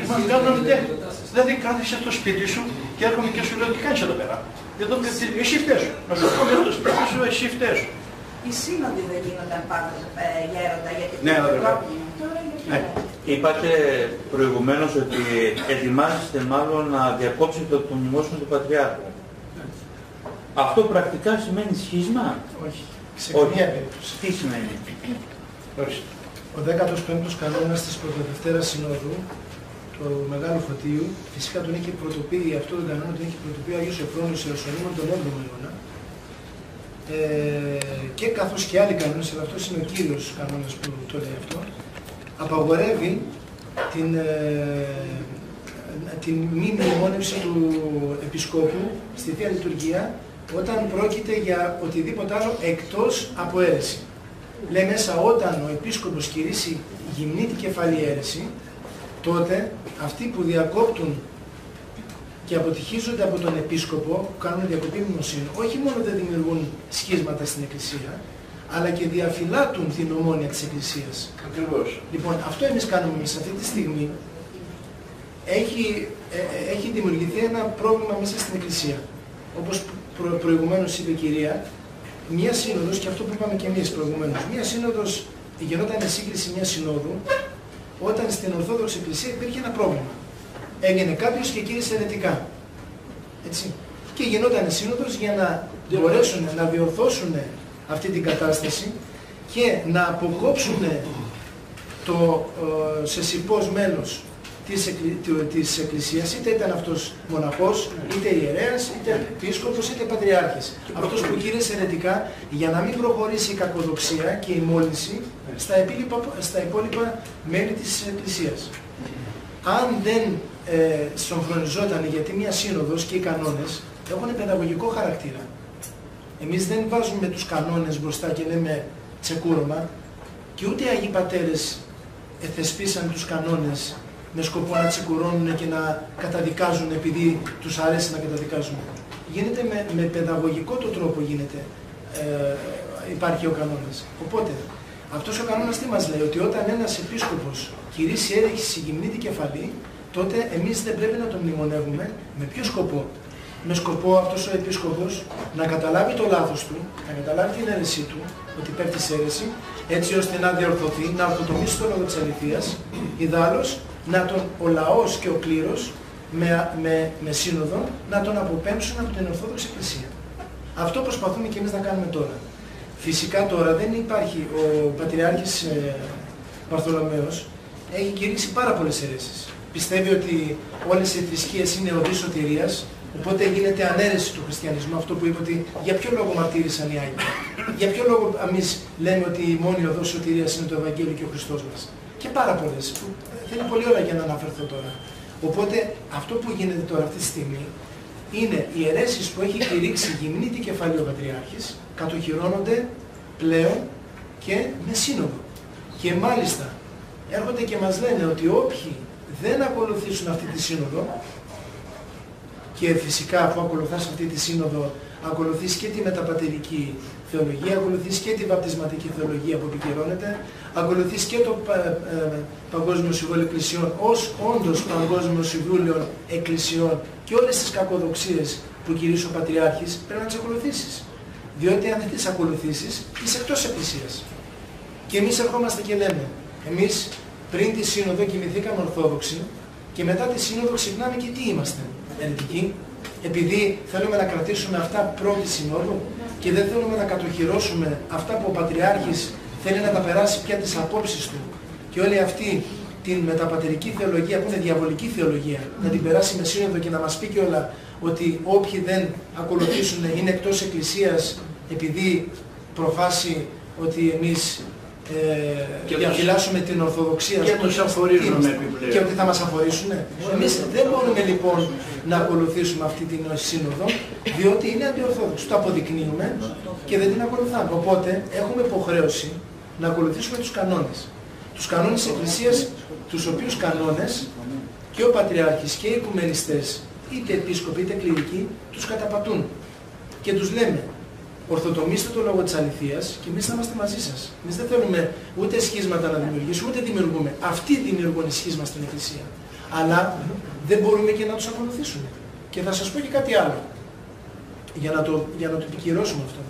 μας κάνετε, δηλαδή κάθεσαι στο σπίτι σου και έρχομαι και σου λέω τι κάνεις εδώ πέρα; Εδώ τι- εσύ φταίς. Να σου πω για το σπίτι σου, εσύ φταίς. Οι σύνοδοι δεν γίνονταν πάντα ε, γέροντα, γιατί Ναι, το βέβαια. πρόβλημα. Τώρα γιατί Ναι. δεν. Είπατε προηγουμένως ότι ετοιμάζεστε μάλλον να διακόψετε το μνημόσυνο του Πατριάρχου. Αυτό πρακτικά σημαίνει σχίσμα; Όχι. Σε Όχι. καμία περίπτωση. Τι σημαίνει; Ορίστε. Ο 15ος κανόνας της Πρωτοδευτέρας Συνόδου του Μεγάλου Φωτίου, φυσικά τον είχε πρωτοποιεί, αυτό τον κανόνα τον είχε πρωτοποιεί ο Αγίος Εφρόνιος Ιεροσολύμων τον 7ο αιώνα. Ε, και καθώς και άλλοι κανόνες, αλλά αυτός είναι ο κύριος κανόνας που το λέει αυτό, απαγορεύει την, ε, την μη μνημόνευση του Επισκόπου στη Θεία Λειτουργία όταν πρόκειται για οτιδήποτε άλλο εκτός από αίρεση. Λέει μέσα όταν ο επίσκοπος κηρύσει γυμνή την κεφαλή αίρεση, τότε αυτοί που διακόπτουν και αποτυχίζονται από τον επίσκοπο, που κάνουν διακοπή μνημοσύνου, όχι μόνο δεν δημιουργούν σχίσματα στην Εκκλησία, αλλά και διαφυλάττουν την ομόνια της Εκκλησίας. Ακριβώς. Λοιπόν, αυτό εμείς κάνουμε εμείς αυτή τη στιγμή. Έχει, ε, ε, έχει δημιουργηθεί ένα πρόβλημα μέσα στην Εκκλησία. Όπως προ, προηγουμένως είπε η κυρία, μία σύνοδος, και αυτό που είπαμε και εμείς προηγουμένως, μία σύνοδος γινόταν η σύγκριση μιας συνόδου, όταν στην Ορθόδοξη Εκκλησία υπήρχε ένα πρόβλημα. Έγινε κάποιος και κήρυσε ερετικά. Έτσι. Και γινόταν η σύνοδος για να μπορέσουν να διορθώσουν αυτή την κατάσταση και να αποκόψουν το ε, σε σιπός μέλος της, εκκλη- του- της Εκκλησίας, είτε ήταν αυτός μοναχός, είτε ιερέας, είτε επίσκοπος, είτε πατριάρχης. Αυτός που κήρυσε αιρετικά για να μην προχωρήσει η κακοδοξία και η μόλυνση στα, επίλοιπα- στα υπόλοιπα μέλη της Εκκλησίας. Αν δεν ε, συγχρονιζόταν γιατί μια σύνοδος και οι κανόνες έχουν παιδαγωγικό χαρακτήρα. Εμείς δεν βάζουμε τους κανόνες μπροστά και λέμε τσεκούρωμα και ούτε οι Αγίοι Πατέρες εθεσπίσαν τους κανόνες με σκοπό να τσεκουρώνουν και να καταδικάζουν επειδή τους αρέσει να καταδικάζουν. Γίνεται με, με παιδαγωγικό το τρόπο γίνεται, ε, υπάρχει ο κανόνας. Οπότε, αυτός ο κανόνας τι μας λέει, ότι όταν ένας επίσκοπος κηρύσει έρεξη γυμνή την κεφαλή, τότε εμείς δεν πρέπει να τον μνημονεύουμε με ποιο σκοπό; Με σκοπό αυτός ο επίσκοπος να καταλάβει το λάθος του, να καταλάβει την αίρεσή του, ότι πέφτει σε αίρεση, έτσι ώστε να διορθωθεί, να ορθοτομήσει το λόγο της αληθείας, ιδάλλως να τον, ο λαός και ο κλήρος με, με, με σύνοδο να τον αποπέμψουν από την Ορθόδοξη Εκκλησία. Αυτό προσπαθούμε και εμείς να κάνουμε τώρα. Φυσικά τώρα δεν υπάρχει, ο Πατριάρχης ε, Βαρθολομαίος έχει κηρύξει πάρα πολλές αιρέσεις. Πιστεύει ότι όλες οι θρησκείες είναι οδοί σωτηρίας, οπότε γίνεται ανέρεση του χριστιανισμού, αυτό που είπε ότι για ποιο λόγο μαρτύρησαν οι Άγιοι. Για ποιο λόγο εμείς λέμε ότι η μόνη οδός σωτηρίας είναι το Ευαγγέλιο και ο Χριστός μας. Και πάρα πολλές, που θέλει πολλή ώρα για να αναφερθώ τώρα. Οπότε αυτό που γίνεται τώρα αυτή τη στιγμή είναι οι αιρέσεις που έχει κηρύξει γυμνή την κεφαλή ο Πατριάρχης κατοχυρώνονται πλέον και με σύνοδο. Και μάλιστα έρχονται και μας λένε ότι όποιοι δεν ακολουθήσουν αυτή τη σύνοδο και φυσικά αφού ακολουθάς αυτή τη σύνοδο ακολουθείς και τη μεταπατερική θεολογία, ακολουθείς και τη βαπτισματική θεολογία που επικυρώνεται, ακολουθείς και το πα- ε, Παγκόσμιο Συμβούλιο Εκκλησιών ως όντως Παγκόσμιο Συμβούλιο Εκκλησιών και όλες τις κακοδοξίες που κηρύσσει ο Πατριάρχης πρέπει να τις ακολουθήσεις. Διότι αν δεν τις ακολουθήσεις είσαι εκτός Εκκλησίας. Και εμείς ερχόμαστε και λέμε, εμείς πριν τη Σύνοδο κοιμηθήκαμε Ορθόδοξοι και μετά τη Σύνοδο ξυπνάμε και τι είμαστε, ερετικοί. Επειδή θέλουμε να κρατήσουμε αυτά πρώτη Συνόδου και δεν θέλουμε να κατοχυρώσουμε αυτά που ο Πατριάρχης θέλει να τα περάσει πια τις απόψεις του. Και όλη αυτή την μεταπατερική θεολογία που είναι διαβολική θεολογία να την περάσει με σύνοδο και να μας πει κιόλα ότι όποιοι δεν ακολουθήσουν είναι εκτός Εκκλησίας επειδή προφάσει ότι εμείς ε, Και διαφυλάσσουμε την Ορθοδοξία και ας πούμε, τους αφορίζουμε τι είμαστε, επιπλέον. και ότι θα μας αφορήσουν. Εμείς δεν μπορούμε λοιπόν να ακολουθήσουμε αυτή την σύνοδο διότι είναι αντιορθόδοξη. Το αποδεικνύουμε και δεν την ακολουθάμε. Οπότε έχουμε υποχρέωση να ακολουθήσουμε τους κανόνες. Τους κανόνες της Εκκλησίας, τους οποίους κανόνες και ο Πατριάρχης και οι Οικουμενιστές, είτε επίσκοποι είτε κληρικοί, τους καταπατούν. Και τους λέμε, ορθοτομήστε το λόγο της αληθείας και εμείς θα είμαστε μαζί σας. Εμείς δεν θέλουμε ούτε σχίσματα να δημιουργήσουμε, ούτε δημιουργούμε. Αυτοί δημιουργούν σχίσμα στην Εκκλησία. Αλλά δεν μπορούμε και να τους ακολουθήσουμε. Και θα σας πω και κάτι άλλο, για να το, για να το επικυρώσουμε αυτό.